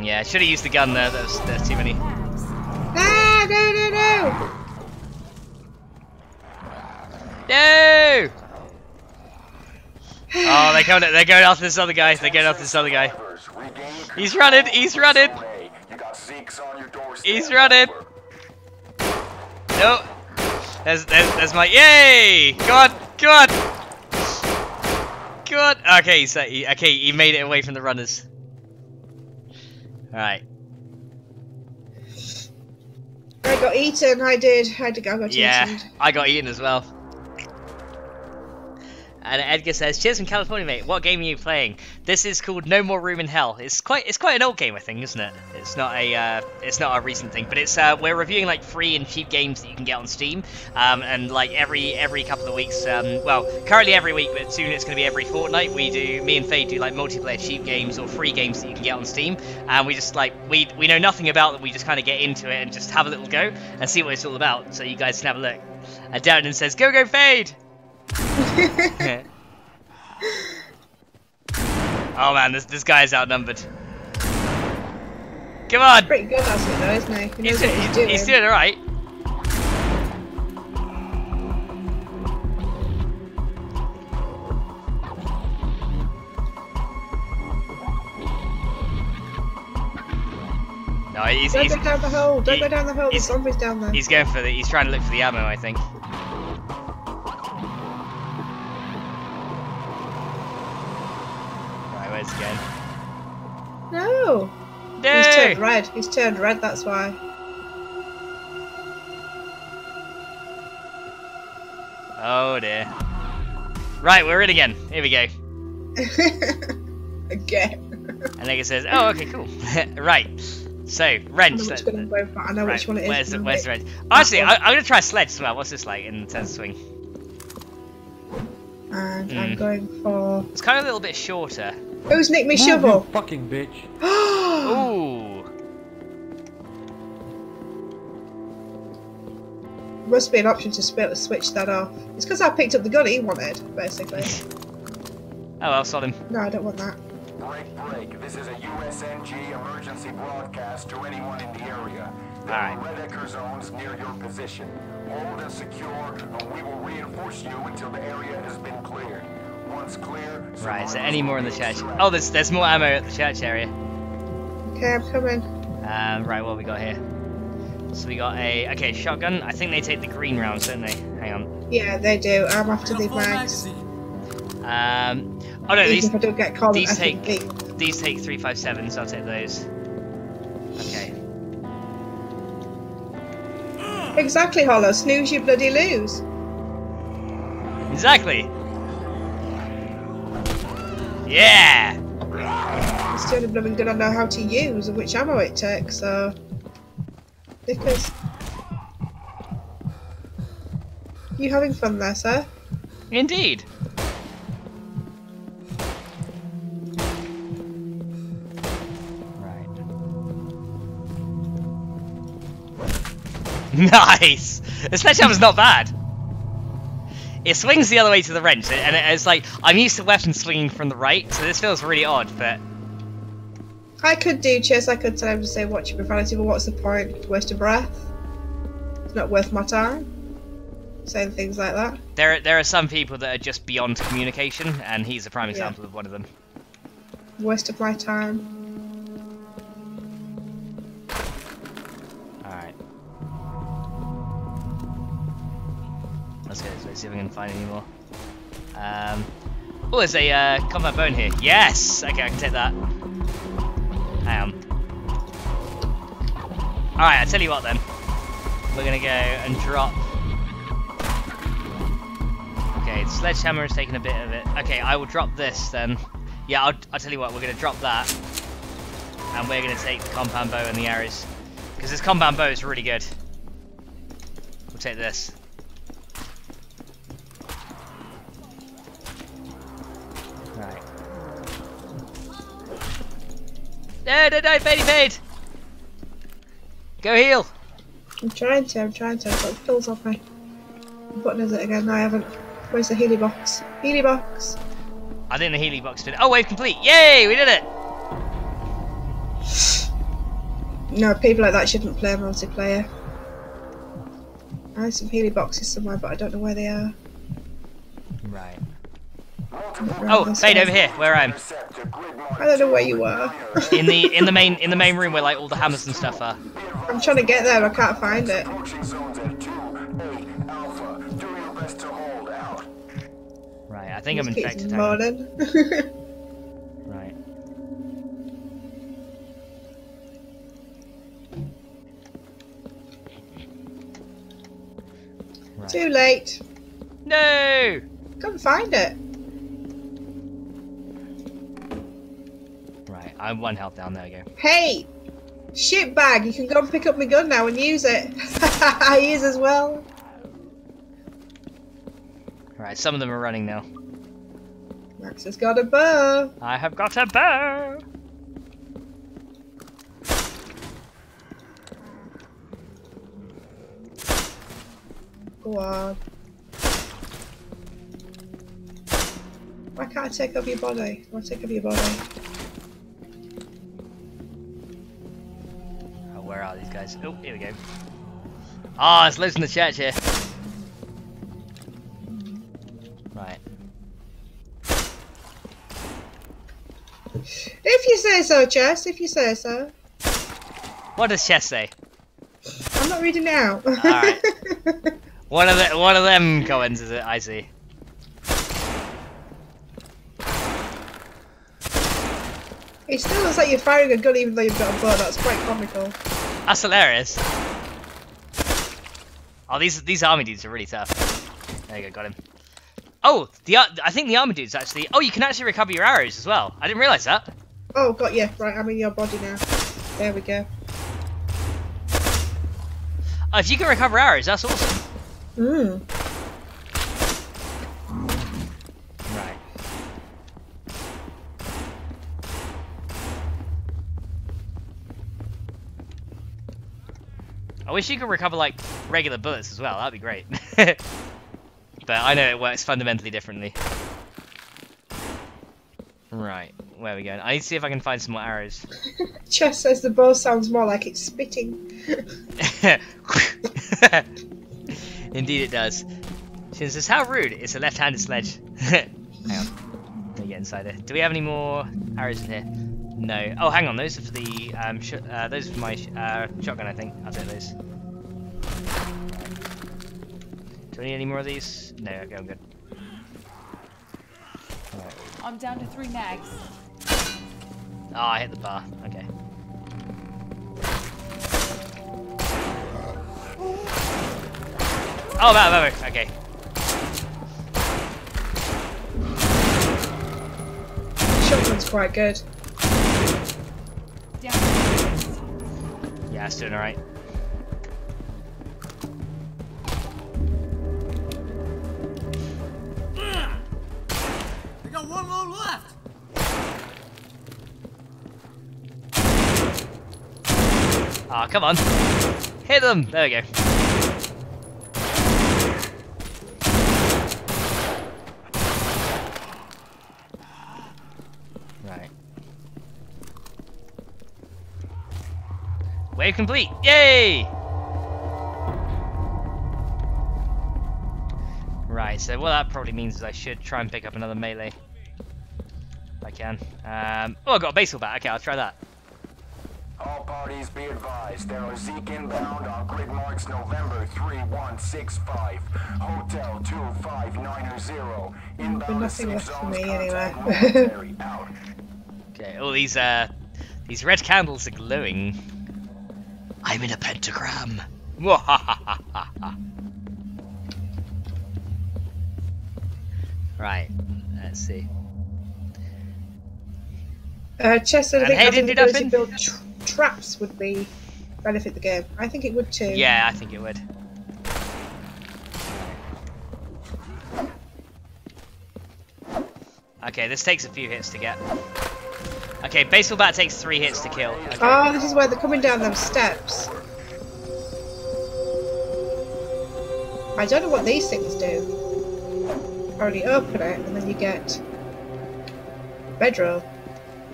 Yeah, I should have used the gun there. There's, there's too many. Ah, no, no, no. No! Oh, they coming. They're going after this other guy. They're going after this other guy. He's running. He's running. Zone A. You got Zeke's on your doorstep. He's running. Over. No. There's, there's, there's my. Yay! Come on, come on. Come on. Okay, so he, okay, he made it away from the runners. All right. I got eaten. I did. I did. I got Yeah, eaten. I got eaten as well. And Edgar says, "Cheers from California, mate. What game are you playing? This is called No More Room in Hell. It's quite, it's quite an old game, I think, isn't it? It's not a, uh, it's not a recent thing, but it's uh, we're reviewing like free and cheap games that you can get on Steam, um, and like every every couple of weeks, um, well, currently every week, but soon it's going to be every fortnight. We do, me and Faye do like multiplayer cheap games or free games that you can get on Steam, and we just like we we know nothing about them. We just kind of get into it and just have a little go and see what it's all about, so you guys can have a look." And Darren says, "Go go Fade." oh man, this this guy is outnumbered. Come on. Pretty good, that's it, though, isn't he? He He's, he's he's, doing. he's doing alright. No, he's, Don't he's, go down the hole. Don't he- go down the hole. The zombie's down there. he's going for the. He's trying to look for the ammo, I think. Right, where's he? No. No! He's turned red. He's turned red. That's why. Oh dear. Right, we're in again. Here we go. Again. And then it says, "Oh, okay, cool." right. So I wrench. know which let- I'm going for. I know right, which one it is. Where's the, where's the wrench? Actually. I, I'm gonna try sledge as well. What's this like in terms of swing? And Mm. I'm going for. It's kind of a little bit shorter. Who's nicked me Move, shovel? you fucking bitch. Ooh. Must be an option to sp- switch that off. It's because I picked up the gun he wanted, basically. Oh well, sod him. no, I don't want that. Break, break. This is a USNG emergency broadcast to anyone in the area. There Alright. are red Ecker zones near your position. Hold and secure, and we will reinforce you until the area has been cleared. Once clear, Right. Is there any more in the church? extracted. Oh, there's there's more ammo at the church area. Okay, I'm coming. Um, right, what have we got here? So we got a okay shotgun. I think they take the green rounds, don't they? Hang on. Yeah, they do. I'm after the a full mags. Um, oh no, Even these if I don't get caught, these I take can these take three five sevens. I'll take those. Okay. Exactly, Hollow. Snooze, you bloody lose. Exactly. Yeah. It's the only blooming gun I know how to use and which ammo it takes, so. Because. You having fun there, sir? Indeed. Right. Nice! The sledgehammer's not bad. It swings the other way to the wrench, and it's like I'm used to weapons swinging from the right, so this feels really odd. But I could do chess, I could tell him to say watch your profanity, but what's the point? Waste of breath? It's not worth my time. Saying things like that. there, there are some people that are just beyond communication, and he's a prime Yeah. example of one of them. Waste of my time. Let's go this way, see if we can find any more. Um, oh, there's a uh, compound bow here. Yes! Okay, I can take that. Hang on. Alright, I'll tell you what then. We're gonna go and drop. Okay, sledgehammer has taken a bit of it. Okay, I will drop this then. Yeah, I'll, I'll tell you what, we're gonna drop that. And we're gonna take the compound bow and the arrows. Because this compound bow is really good. We'll take this. No, no, no, fade, fade! Go heal! I'm trying to, I'm trying to. I've got pills off me. What button is it again? No, I haven't. Where's the Healy box? Healy box! I think the healing box fit. Oh, wave complete! Yay, we did it! No, people like that shouldn't play multiplayer. I have some Healy boxes somewhere, but I don't know where they are. Oh, fade over here, where I am. intercept a grid I don't know where you are. In the in the main in the main room where like all the hammers and stuff are. I'm trying to get there, I can't find it. Approaching zones at 2, 8, Alpha. Do your best to hold out. Right, I think I'm infected. moaning. Right. Right. Too late. No! Can't find it. I'm one health down. There go. Hey! Shit bag, you can go and pick up my gun now and use it. I use as well. Right, some of them are running now. Max has got a bow. I have got a bow. Go on. Why can't I take over your body? I want to take over your body. Where are these guys? Oh, here we go. Ah, it's loads in the church here. Right. If you say so, Chess. If you say so. What does Chess say? I'm not reading it out. Alright. One of the one of them Cohens is it? I see. it still looks like you're firing a gun even though you've got a bow. That's quite comical. That's hilarious. Oh, these these army dudes are really tough. There you go, got him. Oh, the uh, I think the army dudes actually. Oh, you can actually recover your arrows as well. I didn't realize that. Oh, got you. Right, I'm in your body now. There we go. Oh, if you can recover arrows, that's awesome. Mmm. I wish you could recover like regular bullets as well. That'd be great. but I know it works fundamentally differently. Right, where are we going? I need to see if I can find some more arrows. Chess says the bow sounds more like it's spitting. Indeed it does. She says, how rude, it's a left-handed sledge. hang on, let me get inside here. Do we have any more arrows in here? No. Oh, hang on, those are for the, um, sh uh, those are for my sh uh, shotgun, I think. I'll take those. Do I need any more of these? No, okay, I'm good. Alright. I'm down to three mags. Oh, I hit the bar. Okay. Oh, that, that works. Okay. Shotgun's quite good. Down to six. Yeah, it's doing alright. They got one load left. Ah, come on. Hit them! There we go. Wave complete! Yay! Right, so what that probably means is I should try and pick up another melee. If I can. Um, oh, I got a baseball bat. Okay, I'll try that. All parties be advised, there are Zeke inbound on grid marks November 3165, Hotel 25990, inbound nothing safe left zones, me contact anyway. military, out. Okay, all these uh these red candles are glowing. I'm in a pentagram. right, let's see. Uh, Chess I think having did the ability to nothing? build tr- traps would be benefit the game. I think it would too. Yeah, I think it would. Okay, this takes a few hits to get. Okay, baseball bat takes three hits to kill. Ah, okay. Oh, this is where they're coming down them steps. I don't know what these things do. Only open it and then you get bedroll.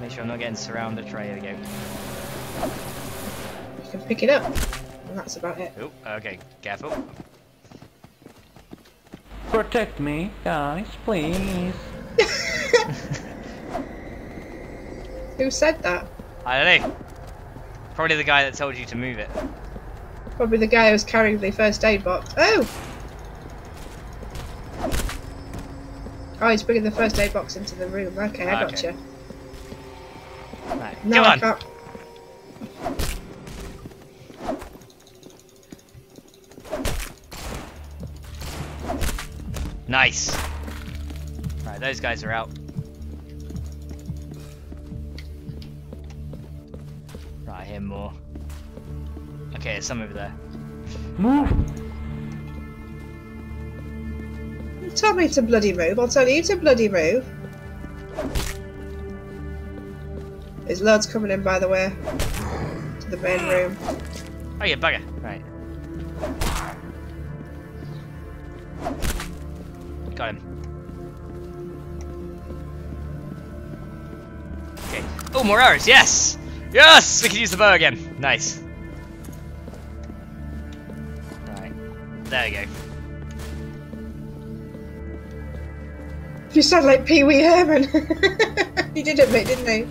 Make sure I'm not getting surrounded. Try it again. You can pick it up. And that's about it. Oh, okay, careful. Protect me, guys, please. Who said that? I don't know. Probably the guy that told you to move it. Probably the guy who was carrying the first aid box. Oh! Oh, he's bringing the first aid box into the room. Okay, I Okay. gotcha. Right, No, come I on. Nice. Right, those guys are out. Right, I hear more. Okay, there's some over there. Move! You told me to bloody move. I'll tell you to bloody move. There's loads coming in, by the way. To the main room. Oh, yeah, bugger. Right. Got him. Okay. Oh, more arrows. Yes! Yes! We can use the bow again. Nice. Right. There we go. You sound like Pee Wee Herman. he did it, mate, didn't he?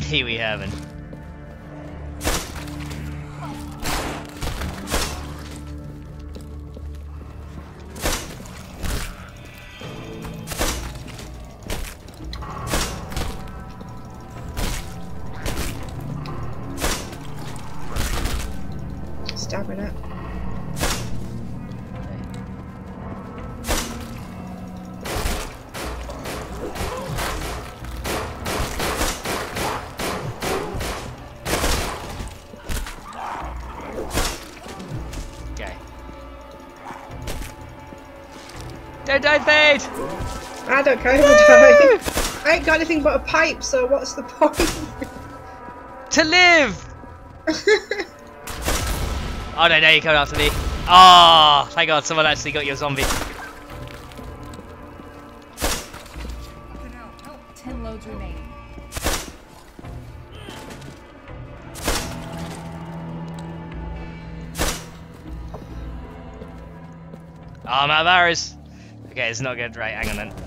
Pee Wee Herman. I don't care if I die. I ain't got anything but a pipe, so what's the point? To live! Oh no, no, you're coming after me. Oh, thank god, someone actually got your zombie. Ten loads remaining. Ah, oh, I'm out of arrows. Okay, it's not good. Right, hang on then.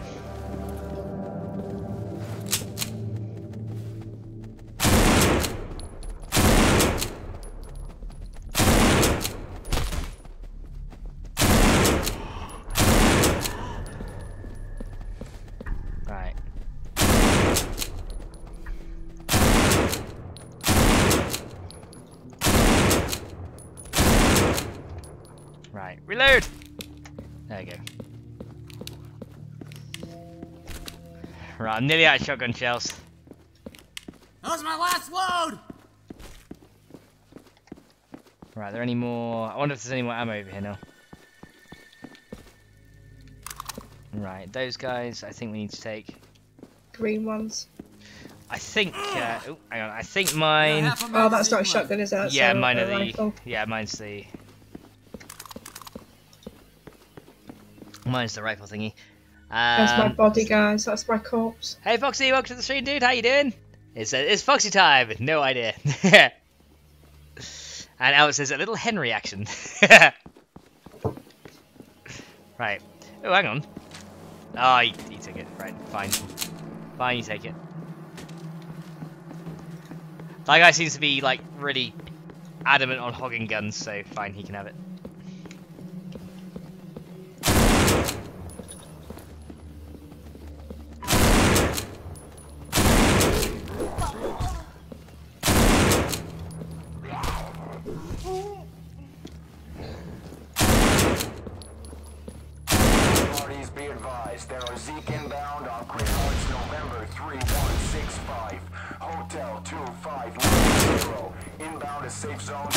I'm nearly out of shotgun shells. That was my last load! Right, are there any more? I wonder if there's any more ammo over here now. Right, those guys I think we need to take. Green ones. I think, uh, oh, hang on, I think mine, Oh, that's not a shotgun, is that? Yeah, a- mine are the, rifle. yeah, mine's the, mine's the rifle thingy. That's my Um, body, guys. That's my corpse. Hey Foxy, welcome to the stream, dude. How you doing? It's uh, it's Foxy time. No idea. and Alex says a little Henry action. right. Oh, hang on. Oh, you, you took it. Right. Fine. Fine, you take it. That guy seems to be like really adamant on hogging guns, so fine, he can have it. Parties be advised, there are Zeke inbound on Green Arts November 3165. Hotel 2590. Inbound is safe zone.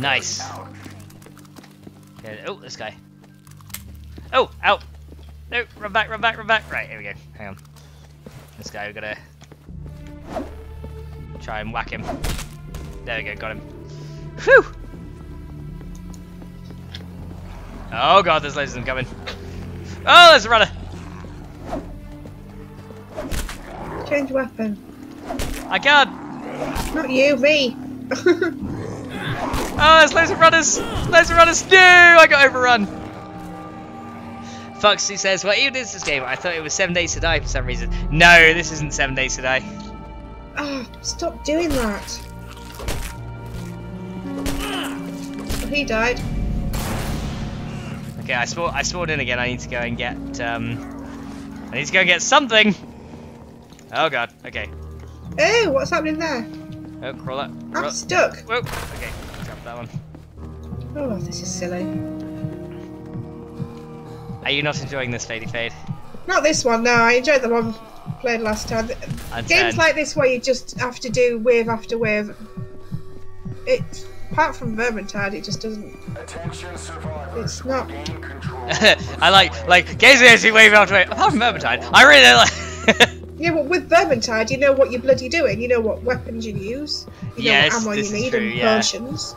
Nice. Okay, oh, this guy. Oh, out. No, run back, run back, run back. Right, here we go. Hang on. This guy, we gotta try and whack him. There we go, got him. Whew! Oh god, there's loads of them coming. Oh, there's a runner. Change weapon. I can't. Not you, me. Oh, there's loads of runners! Loads of runners! No! I got overrun! Foxy says, what even is this game? I thought it was 7 Days to Die for some reason. No, this isn't 7 Days to Die. oh, stop doing that. Oh, he died. Okay, I spawned, I spawned in again. I need to go and get, um... I need to go and get something! Oh god, okay. Oh, what's happening there? Oh, crawl up. I'm Crawl. stuck. Whoa, okay, grab that one. Oh, this is silly. Are you not enjoying this, Fady Fade? Not this one, no. I enjoyed the one played last time. And Games ten. like this where you just have to do wave after wave. It, apart from Vermintide, it just doesn't. Attention survivors. It's not. Gain control. I like, like, games are actually wave after wave. Apart from Vermintide, I really like... Yeah, but with Vermintide, you know what you're bloody doing. You know what weapons you use. You know what ammo you need true, and yeah. potions.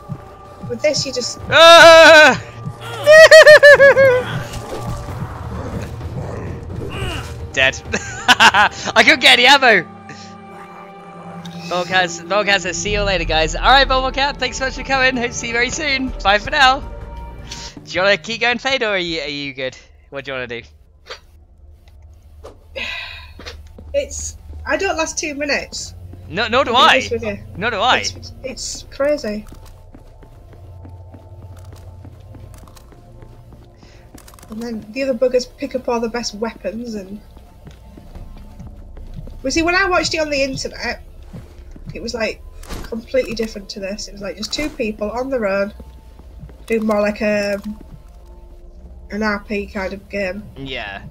With this, you just. Ah! Dead. I couldn't get any ammo. Volcaz, Volcaz says, see you later, guys. Alright, Volcat, thanks so much for coming. Hope to see you very soon. Bye for now. Do you want to keep going, Fade, or are you, are you good? What do you want to do? It's. I don't last two minutes. No, no do to I. honest with you. Nor do I. It's, it's crazy. And then the other buggers pick up all the best weapons and. Well, see, when I watched it on the internet, it was like completely different to this. It was like just two people on their own, doing more like a an RP kind of game. Yeah.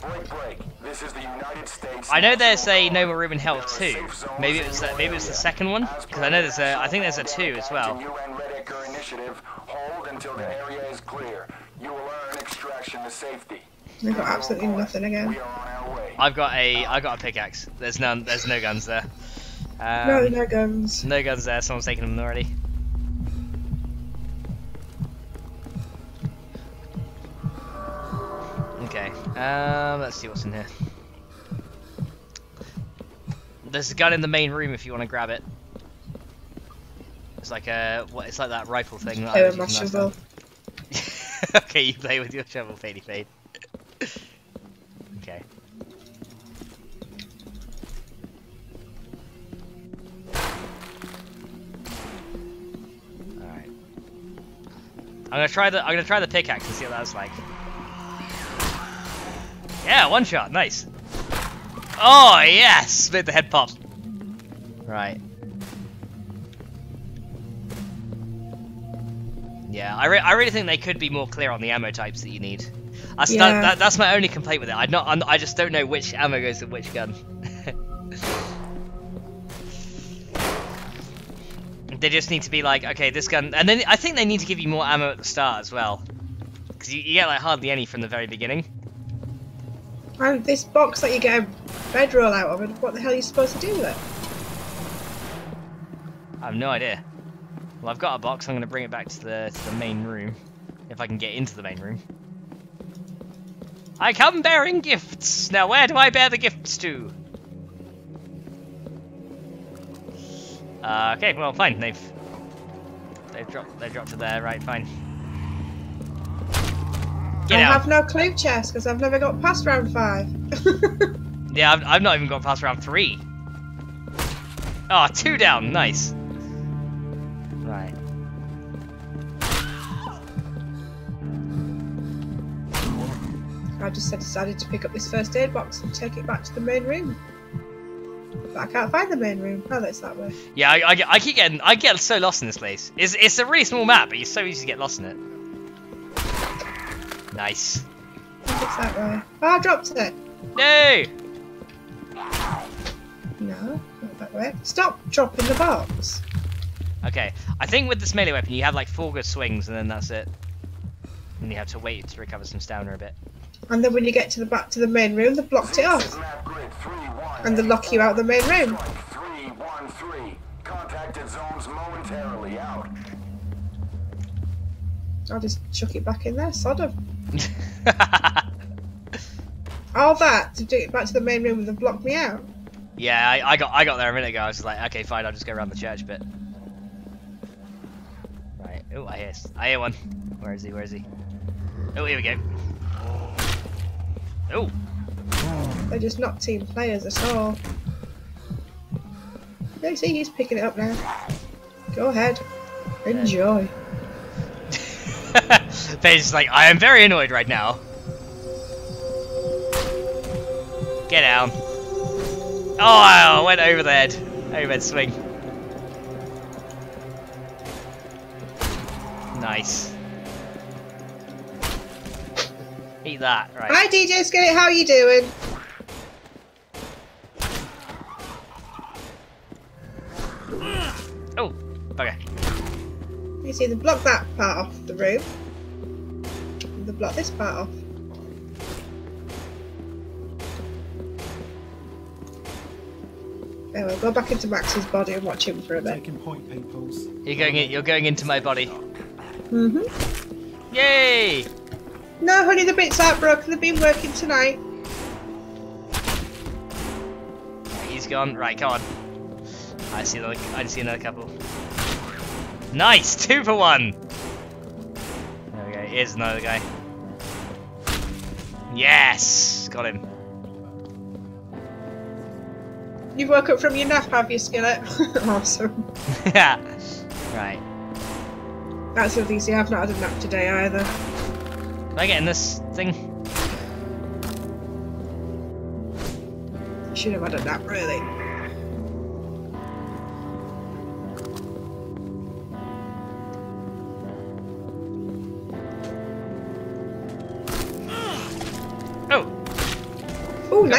Break, break. This is the United States. I know there's a No More Room in Hell 2. Maybe it was the, maybe it was the second one because I know there's a I think there's a 2 as well. UN Red Acre Initiative. Hold until the area is clear. You will earn extraction to safety. They've got absolutely nothing again. We are on our way. I've got a I got a pickaxe. There's none there's no guns there. Um, No, no guns. no guns there. Someone's taken them already. Um, let's see what's in here. There's a gun in the main room if you want to grab it. It's like a what? It's like that rifle thing. That Play with my shovel. okay, you play with your shovel, Fady Fade. okay. Alright. I'm gonna try the I'm gonna try the pickaxe and see what that's like. Yeah, one shot, nice. Oh yes! Made the head pop. Right. Yeah, I, re I really think they could be more clear on the ammo types that you need. That's, Yeah. that, that, that's my only complaint with it. I not I'm, I just don't know which ammo goes with which gun. they just need to be like, okay, this gun, and then I think they need to give you more ammo at the start as well, because you, you get like hardly any from the very beginning. And this box that you get a bedroll out of, and what the hell are you supposed to do with it? I have no idea. Well, I've got a box. I'm going to bring it back to the to the main room, if I can get into the main room. I come bearing gifts. Now, where do I bear the gifts to? Uh, okay, well, fine. They've they've dropped they dropped it there. Right, fine. Get I out. have no clue Chess, because I've never got past round five. Yeah, I've, I've not even got past round three. Ah, Oh, two down. Nice. Right. I just decided to pick up this first aid box and take it back to the main room. But I can't find the main room. Oh, that's that way. Yeah, I, I, get- I keep getting, I get so lost in this place. It's, it's a really small map, but it's so easy to get lost in it. Nice. I think it's that way. Oh, I dropped it. No! No, not that way. Stop dropping the box. Okay, I think with this melee weapon, you have like four good swings, and then that's it. And you have to wait to recover some stamina a bit. And then when you get to the back to the main room, they've blocked it off. Map grid 3-1. And they lock you out the main room. Strike 3-1-3. Contacted zones momentarily out. I'll just chuck it back in there. Sod. All that to do it back to the main room and they've blocked me out. yeah, I, I got, I got there a minute ago. I was like, okay, fine, I'll just go around the church bit. Right. Oh, I hear, I hear one. Where is he? Where is he? Oh, here we go. Oh, They're just not team players at all. Yeah, see, he's picking it up now. Go ahead. Enjoy. Paige is like, I am very annoyed right now. Get down. Oh, I went over the head. Over Overhead swing. Nice. Eat that, right. Hi DJ Skillet, how are you doing? Oh, okay. You see, they block that part off the room. And they blocked this part off. There we'll go back into Max's body and watch him for a bit. Taking point, peoples. You're going in, you're going into my body. Mm-hmm. Yay! No, honey, the bits aren't broken. They've been working tonight. He's gone. Right, come on. I see another. I see another couple. Nice, two for one. There we go. here's another guy. Yes! Got him. You've woke up from your nap, have you, Skillet? awesome. Yeah. right. That's really easy. I've not had a nap today either. Am I getting this thing? Should have had a nap, really.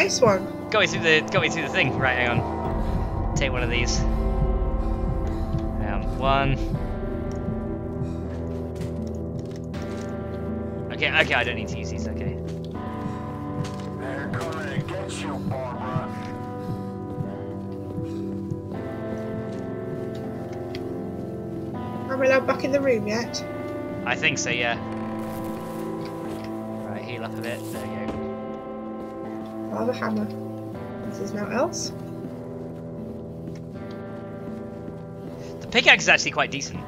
Nice one. Got me through the got me through the thing. Right, hang on. Take one of these. Um, one. Okay, okay, I don't need to use these, okay. They're coming to get you, Barbara. Am we allowed back in the room yet? I think so, yeah. A hammer. This is now else. The pickaxe is actually quite decent.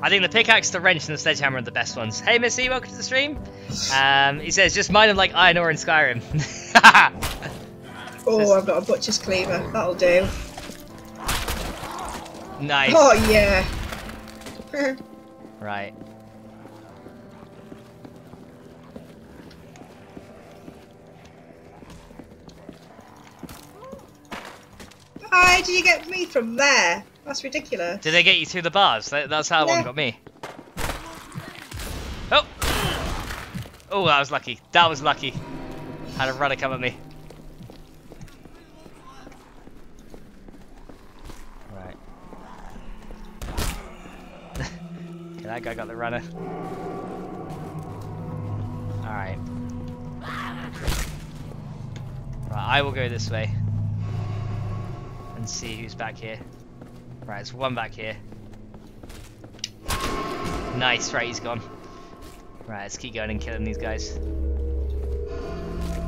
I think the pickaxe, the wrench, and the sledgehammer are the best ones. Hey, Missy, welcome to the stream. Um, he says, just mine them like iron ore in Skyrim. Oh, I've got a butcher's cleaver. That'll do. nice. Oh, yeah. Right. Why did you get me from there? That's ridiculous. Did they get you through the bars? That, that's how one got me. Oh! Oh, that was lucky. That was lucky. Had a runner come at me. Right. okay, that guy got the runner. Alright. Right, I will go this way. See who's back here. Right, there's one back here. Nice, right, he's gone. Right, let's keep going and killing these guys.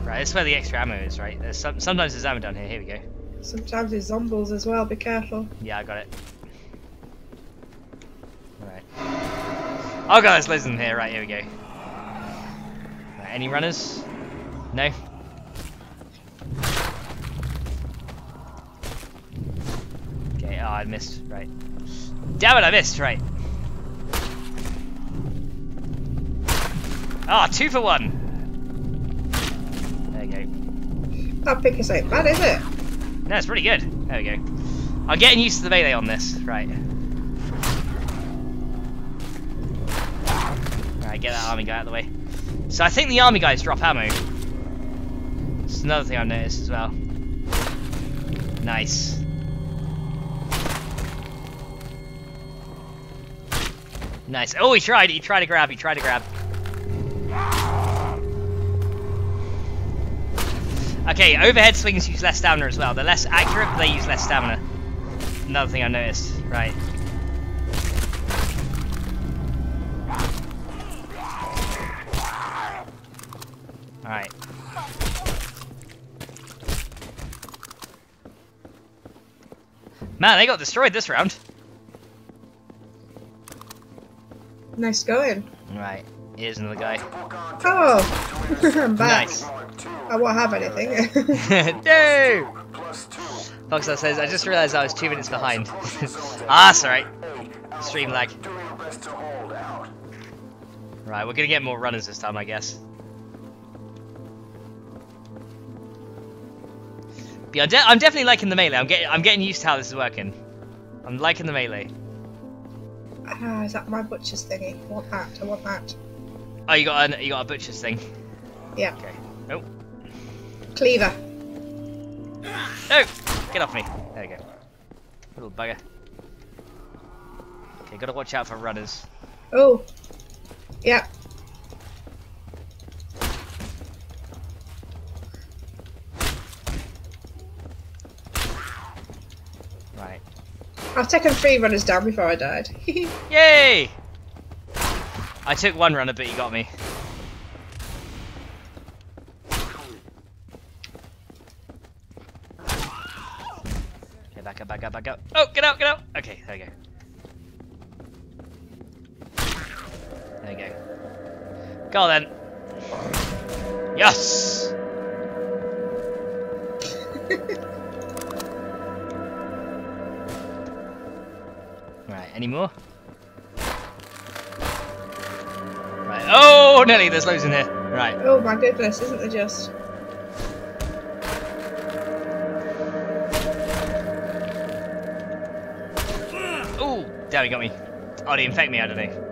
Right, this is where the extra ammo is, right? There's some, sometimes there's ammo down here. Here we go. Sometimes there's zombies as well. Be careful. Yeah, I got it. Right. Oh god, there's loads of them here. Right, here we go. Right, any runners? No? Okay, oh, I missed. Right. Damn it, I missed. Right. Ah, two for one. There you go. That pick is ain't bad, is it? No, it's pretty good. There we go. I'm getting used to the melee on this. Right. Right, get that army guy out of the way. So I think the army guys drop ammo. It's another thing I've noticed as well. Nice. Nice. Oh, he tried. He tried to grab. He tried to grab. Okay, overhead swings use less stamina as well. They're less accurate, but they use less stamina. Another thing I noticed. Right. Alright. Man, they got destroyed this round. Nice going. Right. Here's another guy. Oh, I'm back. Nice. I won't have anything. no! Foxstar says, I just realized I was two minutes behind. ah, alright. Stream lag. Doing your best to hold out. Right, we're gonna get more runners this time, I guess. Yeah, I'm, de I'm definitely liking the melee. I'm getting, I'm getting used to how this is working. I'm liking the melee. Ah, is that my butcher's thingy? I want that. I want that. Oh, you got a, you got a butcher's thing. Yeah. Okay. Oh, Cleaver. no! Get off me. There you go. Little bugger. Okay, gotta watch out for runners. Oh. Yeah. Right. I've taken three runners down before I died. Yay! I took one runner, but he got me. Okay, back up, back up, back up. Oh, get out, get out! Okay, there you go. There you go. Go on then. Yes! Right, any more? Right. Oh, Nelly, there's loads in here. Right. Oh my goodness, isn't there just? Oh, damn, he got me. Oh, he infect me? I don't know.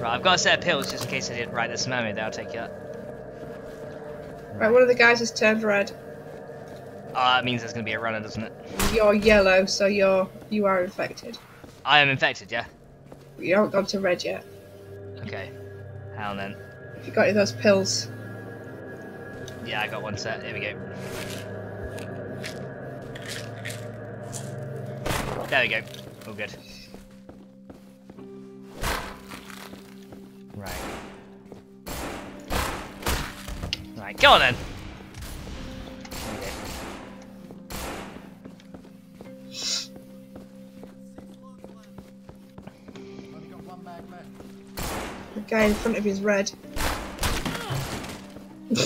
Right, I've got a set of pills just in case I did. Right, there's some ammo there. I'll take you that. Right, one of the guys has turned red. Oh, that means there's going to be a runner, doesn't it? You're yellow, so you're you are infected. I am infected, yeah? You haven't gone to red yet. Okay. How then? If you got any of those pills. Yeah, I got one set. There we go. There we go. All good. Right. Right, go on then. In front of you is red.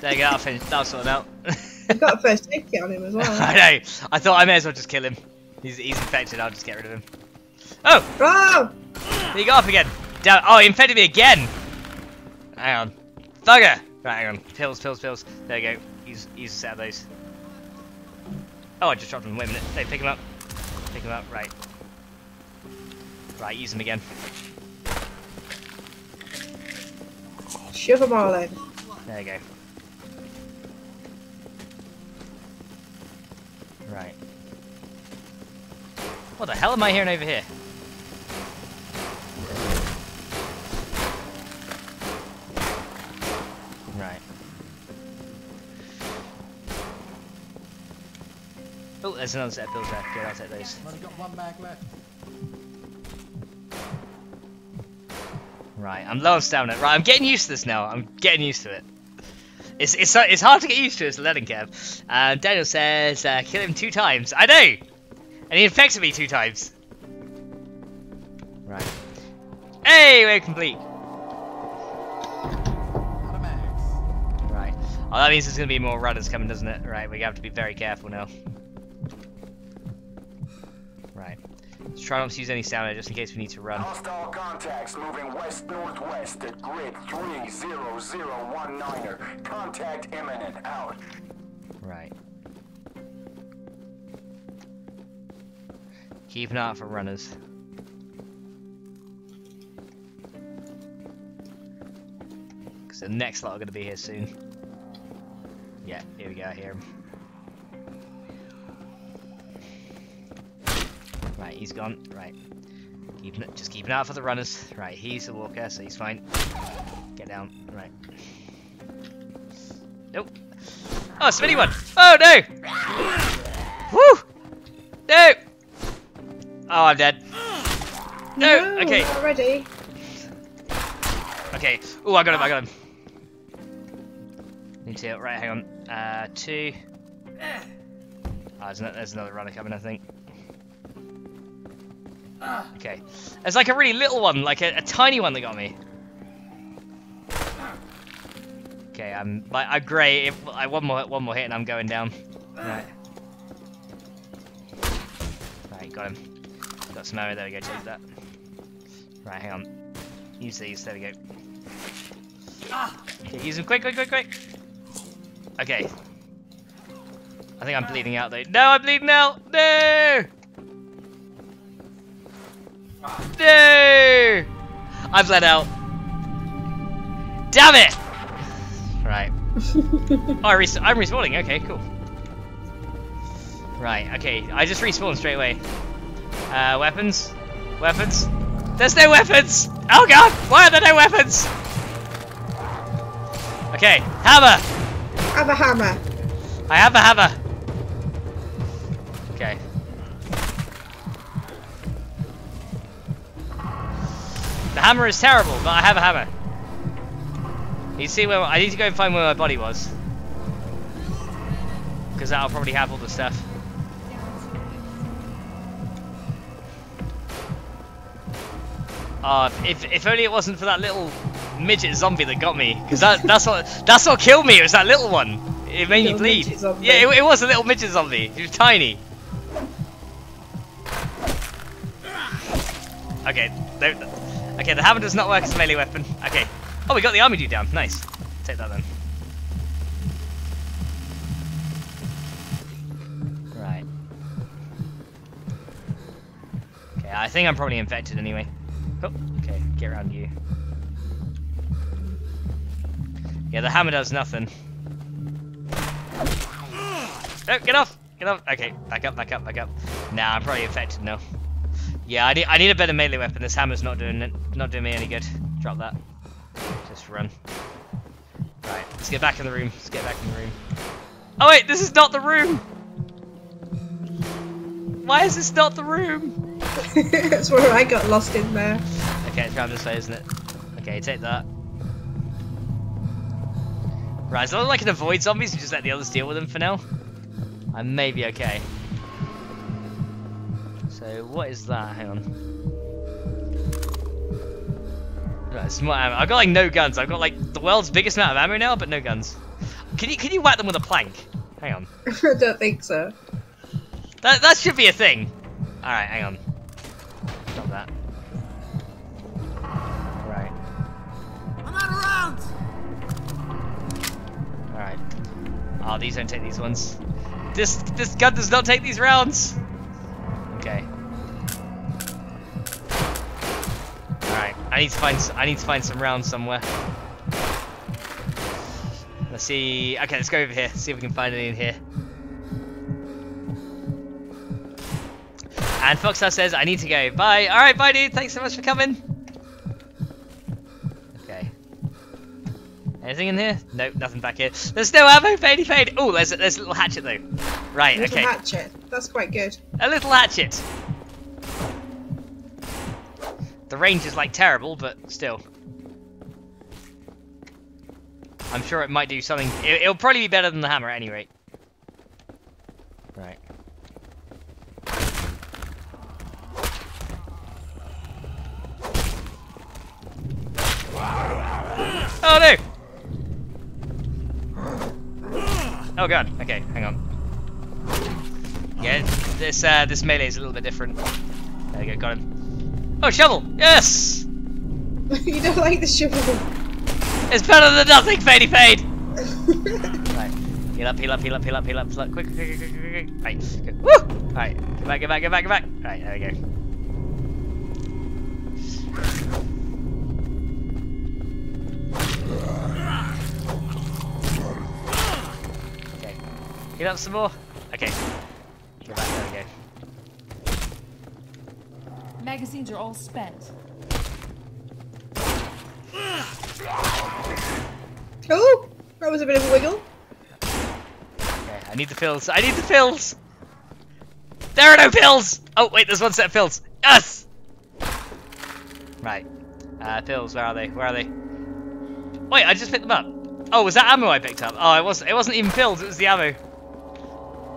There you go, I'll finish. That'll sort it out. You've got a first aid kit on him as well. I know. I thought I may as well just kill him. He's, he's infected, I'll just get rid of him. Oh! Oh! He got up again. Damn. Oh, he infected me again. Hang on. Thugger. Right, hang on. Pills, pills, pills. There you go. Use, use a set of those. Oh, I just dropped them. Wait a minute. No, pick him up. Pick him up. Right. Right, use them again. Shove them all in. There you go. Right. What the hell am I hearing over here? Right. Oh, there's another set of pills there. Good, I'll take those. Only got one mag left. Right, I'm low on stamina. Right, I'm getting used to this now. I'm getting used to it. It's it's it's hard to get used to as a learning curve. Uh, Daniel says uh, kill him two times. I know, and he infected me two times. Right. Hey, we're complete. Right. Oh, that means there's gonna be more runners coming, doesn't it? Right. We have to be very careful now. Let's try not to use any sound just in case we need to run. Hostile contacts moving west northwest at grid 30019er. Contact imminent. Out. Right. Keep an eye out for runners. Because the next lot are going to be here soon. Yeah, here we go, I hear him. Right, he's gone. Right. Keep an, just keep an eye out for the runners. Right, he's a walker, so he's fine. Get down. Right. Nope. Oh, mini one. Oh no! Woo! No! Oh, I'm dead. No. Okay. Not ready. Okay. Oh, I got him. I got him. Need to. Right, hang on. Uh, two. Oh, there's, no, there's another runner coming, I think. Okay. There's like a really little one, like a, a tiny one that got me. Okay, I'm like I'm great. If I one more one more hit and I'm going down. Right. Right, got him. Got some ammo. There we go. Take that. Right, hang on. Use these. There we go. Okay, use them quick, quick, quick, quick. Okay. I think I'm bleeding out though. No, I'm bleeding out. No. No. I've let out. Damn it. Right. oh, I res I'm respawning. Okay, cool. Right. Okay, I just respawned straight away. Uh, weapons. Weapons. There's no weapons. Oh god. Why are there no weapons? Okay, hammer. Have a hammer. I have a hammer. The hammer is terrible, but I have a hammer. You see where I need to go and find where my body was, because that'll probably have all the stuff. Oh, if, if only it wasn't for that little midget zombie that got me, because that that's what that's what killed me. It was that little one. It made me bleed. Yeah, it, it was a little midget zombie. He was tiny. Okay, there- okay. The hammer does not work as a melee weapon. Okay. Oh, we got the army dude down. Nice. Take that then. Right. Okay, I think I'm probably infected anyway. Oh, okay, get around you. Yeah, the hammer does nothing. Oh, get off! Get off! Okay, back up, back up, back up. Nah, I'm probably infected now. Yeah, I need, I need a better melee weapon. This hammer's not doing it, not doing me any good. Drop that. Just run. Right, let's get back in the room. Let's get back in the room. Oh wait, this is not the room. Why is this not the room? That's where I got lost in there. Okay, it's around this way, isn't it? Okay, take that. Right, so I can avoid zombies and just let the others deal with them for now. I may be okay. So what is that? Hang on. Right, some more ammo. I've got like no guns. I've got like the world's biggest amount of ammo now, but no guns. Can you can you whack them with a plank? Hang on. I don't think so. That that should be a thing. All right, hang on. Stop that. Right. I'm out of rounds! All right. Oh, these don't take these ones. This this gun does not take these rounds. Okay. Right. I need to find I need to find some rounds somewhere. Let's see. Okay, let's go over here. See if we can find any in here. And Foxhouse says, I need to go. Bye. Alright, bye, dude. Thanks so much for coming. Okay. Anything in here? Nope, nothing back here. There's no ammo, fadey fade. Oh, there's a, there's a little hatchet, though. Right, There's okay. a hatchet. That's quite good. A little hatchet. The range is, like, terrible, but still. I'm sure it might do something. It, it'll probably be better than the hammer at any rate. Right. Oh no! Oh god. Okay, hang on. Yeah, this uh, this melee is a little bit different. There you go, got him. Oh, shovel! Yes! you don't like the shovel. It's better than nothing, Fadey Fade! right. Heal up, heal up, heal up, heal up, heal up. Quick, quick, quick, quick, quick, quick. Right, go. Woo! Right, get back, get back, get back, get back. Right, there we go. Okay. Heal up some more. Okay. Get back, there we go. Magazines are all spent. Oh, that was a bit of a wiggle. Okay, I need the pills. I need the pills! There are no pills! Oh, wait, there's one set of pills. Yes! Right. Uh, pills, where are they? Where are they? Wait, I just picked them up. Oh, was that ammo I picked up? Oh, it, was, it wasn't even pills, it was the ammo.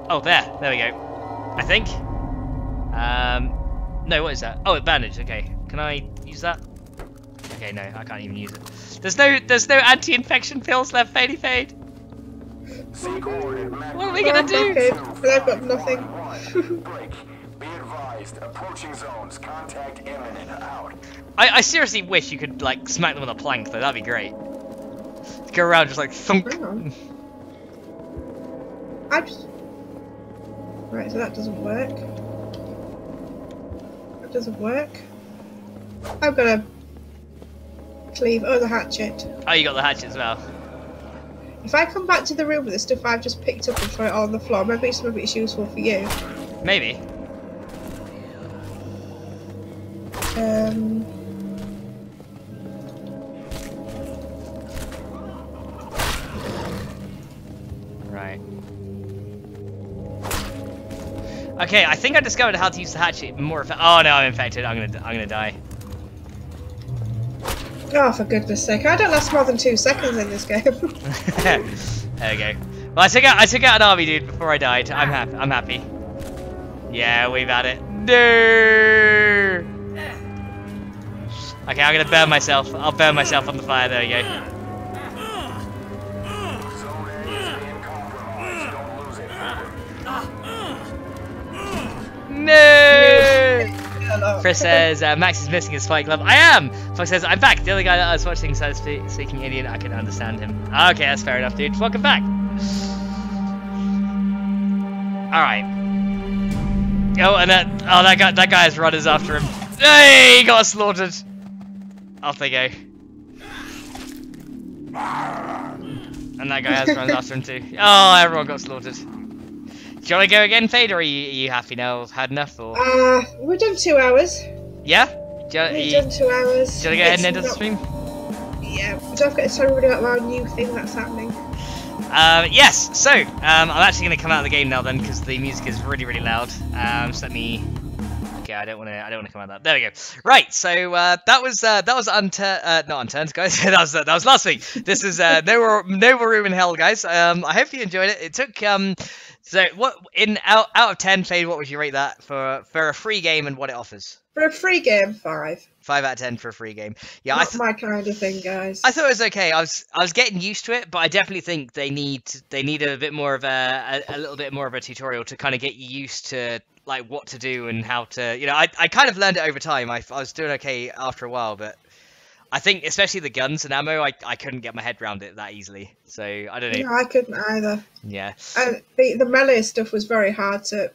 Oh, there. There we go. I think. Um, no, what is that? Oh, a bandage. Okay. Can I use that? Okay, no, I can't even use it. There's no, there's no anti-infection pills left, Fadey Fade. What are we gonna do? Okay, I've got nothing. Break. Be advised. Approaching zones. Contact imminent. Out. I, I seriously wish you could like smack them with a plank though. That'd be great. Go around just like thunk. I just... Right, so that doesn't work. That doesn't work. I'm gonna cleave. Oh, the hatchet. Oh, you got the hatchet as well. If I come back to the room with the stuff I've just picked up and throw it all on the floor, maybe some of it's useful for you. Maybe. Um, Right. Okay, I think I discovered how to use the hatchet more. Oh no, I'm infected. I'm gonna, I'm gonna die. oh, for goodness sake! I don't last more than two seconds in this game. there we go. Well, I took out, I took out an army dude before I died. I'm happy. I'm happy. Yeah, we've had it. No. Okay, I'm gonna burn myself. I'll burn myself on the fire. There we go. No. Chris says uh, Max is missing his fight glove. I am. Fox says I'm back. The other guy that I was watching spe- speaking Indian. I can understand him. Okay, that's fair enough, dude. Welcome back. All right. Oh, and that oh that guy that guy's runners after him. Hey, he got slaughtered. Off they go. And that guy has runners after him too. Oh, everyone got slaughtered. Do you want to go again, Fade, or are you, are you happy now? Had enough, or Uh, we've done two hours. yeah? Do you, We've you, done two hours. do you want to go ahead and end the stream? Yeah, don't forget to tell everybody about our new thing that's happening. Um, yes, so, um, I'm actually going to come out of the game now then, because the music is really, really loud. Um, just let me... Okay, I don't want to. I don't want to come out of that. There we go. Right. So uh, that was uh, that was untur- uh, not unturned, guys. that was uh, that was last week. This is uh, no more no more room in hell, guys. Um, I hope you enjoyed it. It took um, so what in out out of ten, Fade, what would you rate that for for a free game and what it offers? For a free game, five. Five out of ten for a free game. Yeah, I th- my kind of thing, guys. I thought it was okay. I was I was getting used to it, but I definitely think they need they need a bit more of a a, a little bit more of a tutorial to kind of get you used to like what to do and how to you know I I kind of learned it over time. I, I was doing okay after a while, but I think especially the guns and ammo, I I couldn't get my head around it that easily. So I don't know. no, I couldn't either. Yeah. And the the melee stuff was very hard to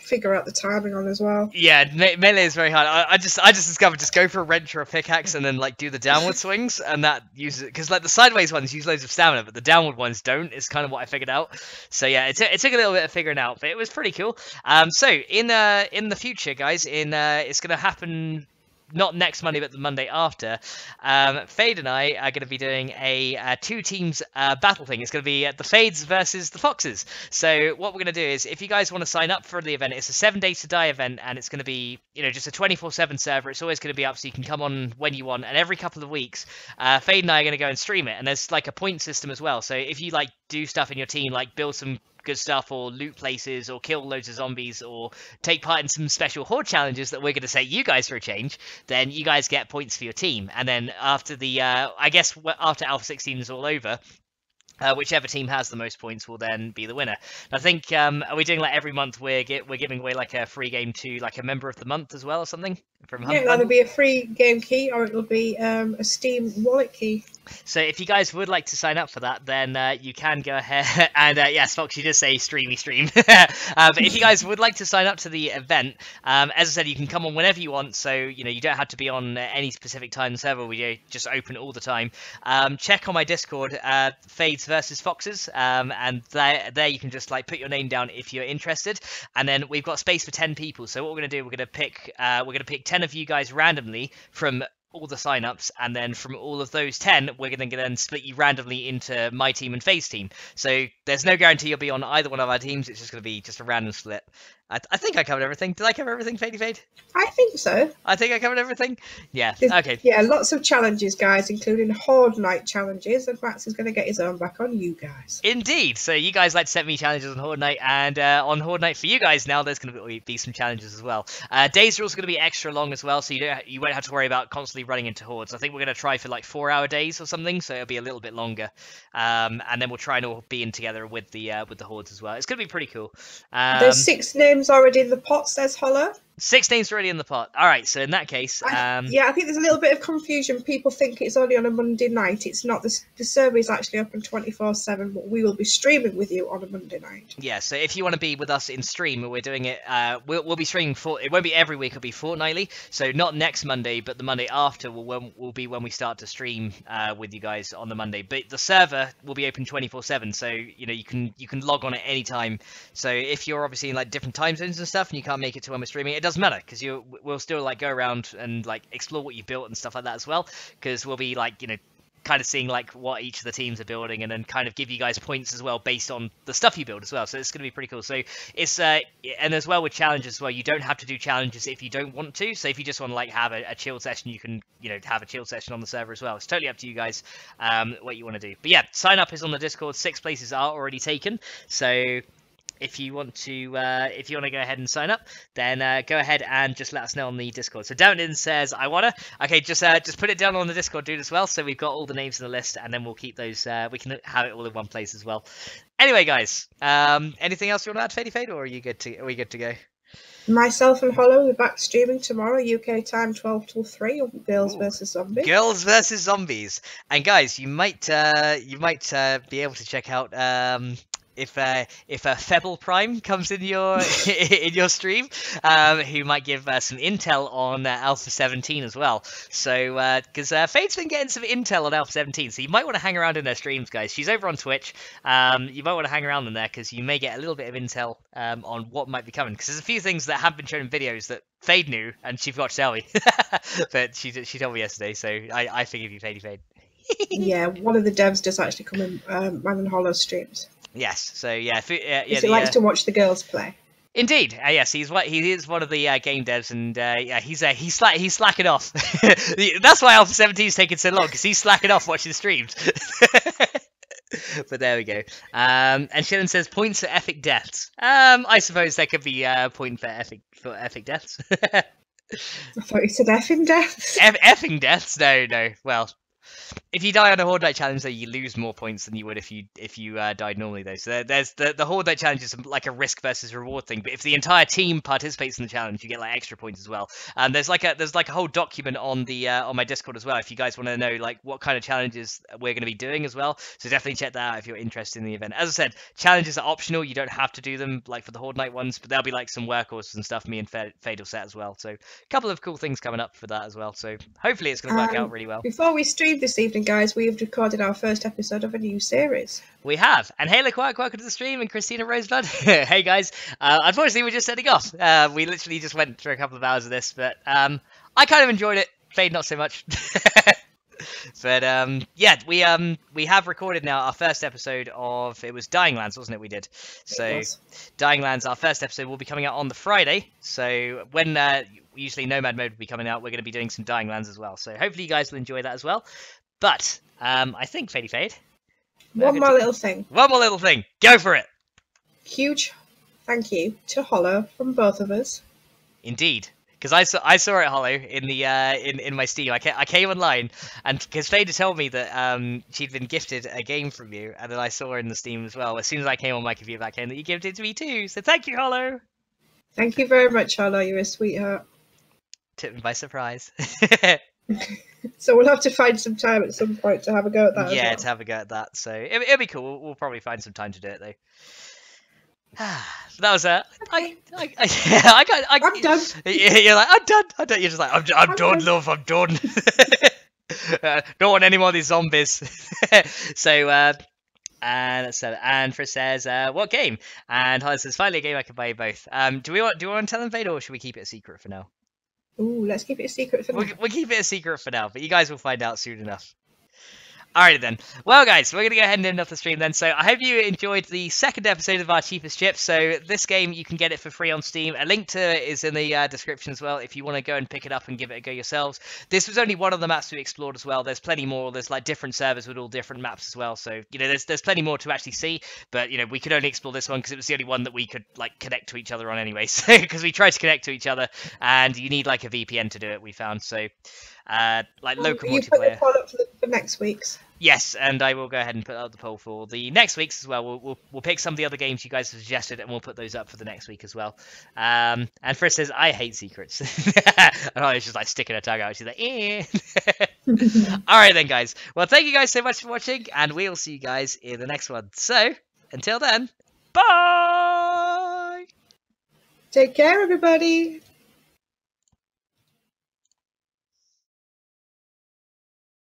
figure out the timing on as well. Yeah, me- melee is very hard. I, I just I just discovered just go for a wrench or a pickaxe and then like do the downward swings and that uses because like the sideways ones use loads of stamina, but the downward ones don't. Is kind of what I figured out. So yeah, it, took it took a little bit of figuring out, but it was pretty cool. Um, so in uh in the future, guys, in uh it's gonna happen. Not next Monday, but the Monday after. Um, Fade and I are going to be doing a uh, two teams uh, battle thing. It's going to be uh, the Fades versus the Foxes. So what we're going to do is, if you guys want to sign up for the event, it's a seven days to die event, and it's going to be, you know, just a 24/7 server. It's always going to be up, so you can come on when you want. And every couple of weeks, uh, Fade and I are going to go and stream it. And there's like a point system as well. So if you like do stuff in your team, like build some good stuff or loot places or kill loads of zombies or take part in some special horde challenges that we're going to say you guys for a change then you guys get points for your team and then after the uh, i guess after alpha 16 is all over uh, whichever team has the most points will then be the winner. And I think um, are we doing like every month we're get, we're giving away like a free game to like a member of the month as well or something from Yeah, Hunt it'll either be a free game key or it'll be um, a Steam wallet key. So if you guys would like to sign up for that, then uh, you can go ahead and uh, yes, Fox, you just say streamy stream. uh, but if you guys would like to sign up to the event, um, as I said, you can come on whenever you want. So you know you don't have to be on uh, any specific time server. We just open all the time. Um, check on my Discord, uh, Fades versus Foxes, um, and there there you can just like put your name down if you're interested. And then we've got space for ten people. So what we're gonna do, we're gonna pick uh, we're gonna pick ten of you guys randomly from all the signups, and then from all of those 10, we're going to then split you randomly into my team and Fade's team. So there's no guarantee you'll be on either one of our teams. It's just going to be just a random split. I, I think I covered everything. Did I cover everything, Fadey Fade? I think so. I think I covered everything. Yeah. There's- Okay. Yeah, lots of challenges, guys, including Horde Night challenges, and Max is going to get his own back on you guys. Indeed. So you guys like to set me challenges on Horde Night, and uh, on Horde Night for you guys now, there's going to be, be some challenges as well. Uh, days are also going to be extra long as well, so you don't you won't have to worry about constantly running into hordes. I think we're going to try for like four hour days or something, so it'll be a little bit longer. Um, and then we'll try and all be in together with the uh, with the hordes as well. It's going to be pretty cool. Um, There's six names already in the pot, says Holler. Six names already in the pot. All right. So in that case, I- um, yeah, I think there's a little bit of confusion. People think it's only on a Monday night. It's not. The, the server is actually open 24 7, but we will be streaming with you on a Monday night. Yeah, so if you want to be with us in stream, we're doing it. Uh, we'll, we'll be streaming for. It won't be every week; it'll be fortnightly. So not next Monday, but the Monday after will when, will be when we start to stream uh, with you guys on the Monday. But the server will be open twenty four seven, so you know you can you can log on at any time. So if you're obviously in like different time zones and stuff, and you can't make it to when we're streaming, it doesn't matter because you we'll still like go around and like explore what you built and stuff like that as well. Because we'll be like you know kind of seeing like what each of the teams are building and then kind of give you guys points as well based on the stuff you build as well so it's going to be pretty cool. So it's uh and as well with challenges as well you don't have to do challenges if you don't want to so if you just want to like have a, a chill session you can you know have a chill session on the server as well. It's totally up to you guys um what you want to do. But yeah sign up is on the discord. Six places are already taken so if you want to uh, if you want to go ahead and sign up, then uh, go ahead and just let us know on the Discord. So Downton says I wanna. Okay, just uh, just put it down on the Discord, dude, as well. So we've got all the names in the list, and then we'll keep those. Uh, we can have it all in one place as well. Anyway, guys, um, anything else you want to add, Fady Fade, or are you good to? Are we good to go? Myself and Hollow will be back streaming tomorrow, UK time 12 till 3 on Girls Ooh. vs Zombies. Girls versus zombies. And guys, you might uh, you might uh, be able to check out um, if uh, if uh, Febble Prime comes in your in your stream, um, who might give uh, some intel on uh, Alpha 17 as well. So because uh, Fade's been getting some intel on Alpha 17, so you might want to hang around in their streams, guys. She's over on Twitch. Um, you might want to hang around in there because you may get a little bit of intel um, on what might be coming. Because there's a few things that have been shown in videos that Fade knew and she forgot to tell me, but she she told me yesterday, so I I forgive you, Fadey Fade. yeah, one of the devs does actually come in um, Man and Hollow streams. Yes. So yeah, f- uh, yeah, Because the, he likes uh, to watch the girls play. Indeed, uh, yes, he's what he is one of the uh, game devs, and uh, yeah, he's uh, he's slack he's slacking off. That's why Alpha 17 is taking so long because he's slacking off watching streams. but there we go. Um, and Shannon says points for epic deaths. Um, I suppose there could be uh, point for epic for epic deaths. I thought you said effing deaths. Eff- effing deaths? No, no. Well, if you die on a Horde Night challenge, though, you lose more points than you would if you if you uh, died normally, though. So there, there's the the Horde Night challenge is like a risk versus reward thing. But if the entire team participates in the challenge, you get like extra points as well. And there's like a there's like a whole document on the uh, on my Discord as well. If you guys want to know like what kind of challenges we're going to be doing as well, so definitely check that out if you're interested in the event. As I said, challenges are optional. You don't have to do them like for the Horde Night ones, but there'll be like some workhorses and stuff. Me and Fade will set as well. So a couple of cool things coming up for that as well. So hopefully it's going to work Um, out really well. Before we stream this evening, guys, we've recorded our first episode of a new series. We have. And Hayla Quark, welcome to the stream, and Christina Roseblood. hey guys. Uh, unfortunately, we're just setting off. Uh, we literally just went through a couple of hours of this, but um, I kind of enjoyed it. Fade not so much. but um, yeah, we um we have recorded now our first episode of it was Dying Lands, wasn't it? We did. So. Dying Lands, our first episode will be coming out on the Friday. So when uh, usually Nomad Mode will be coming out, we're going to be doing some Dying Lands as well. So hopefully you guys will enjoy that as well. But um, I think Fadey Fade. One more little thing. One more little thing. Go for it. Huge thank you to Hollow from both of us. Indeed. Because I saw I saw it hollow in the uh, in in my Steam. I came, I came online and because Faye told me that um she'd been gifted a game from you, and then I saw her in the Steam as well. As soon as I came on my computer back in, that you gifted it to me too. So thank you, Hollow. Thank you very much, Hollow. You're a sweetheart. Took me by surprise. So we'll have to find some time at some point to have a go at that. yeah, well. to have a go at that. So it, it'll be cool. We'll, we'll probably find some time to do it though. that was uh, I, I, I, I got, I, I'm done. You're like, I'm done. I'm done. You're just like, I'm, I'm, I'm done, done. love. I'm done. uh, don't want any more of these zombies. so, uh, and so, and Chris says, uh, what game? And Hollis says, finally a game I can buy you both. Um, do we want, do we want to tell them, Vader, or should we keep it a secret for now? Ooh, let's keep it a secret for now. We'll, we'll keep it a secret for now, but you guys will find out soon enough. Alrighty then. Well, guys, we're going to go ahead and end off the stream then. So I hope you enjoyed the second episode of our Cheep as Chips. So this game, you can get it for free on Steam. A link to it is in the uh, description as well if you want to go and pick it up and give it a go yourselves. This was only one of the maps we explored as well. There's plenty more. There's like different servers with all different maps as well. So, you know, there's there's plenty more to actually see. But, you know, we could only explore this one because it was the only one that we could like connect to each other on anyway. So, because we tried to connect to each other and you need like a VPN to do it, we found. So, uh, like local you put multiplayer. Poll up for, next week's. Yes, and I will go ahead and put up the poll for the next week's as well. We'll, we'll, we'll pick some of the other games you guys have suggested and we'll put those up for the next week as well. Um, and Frisk says, I hate secrets. and I was just like sticking her tongue out. She's like, eh. All right, then, guys. Well, thank you guys so much for watching, and we'll see you guys in the next one. So, until then, bye! Take care, everybody.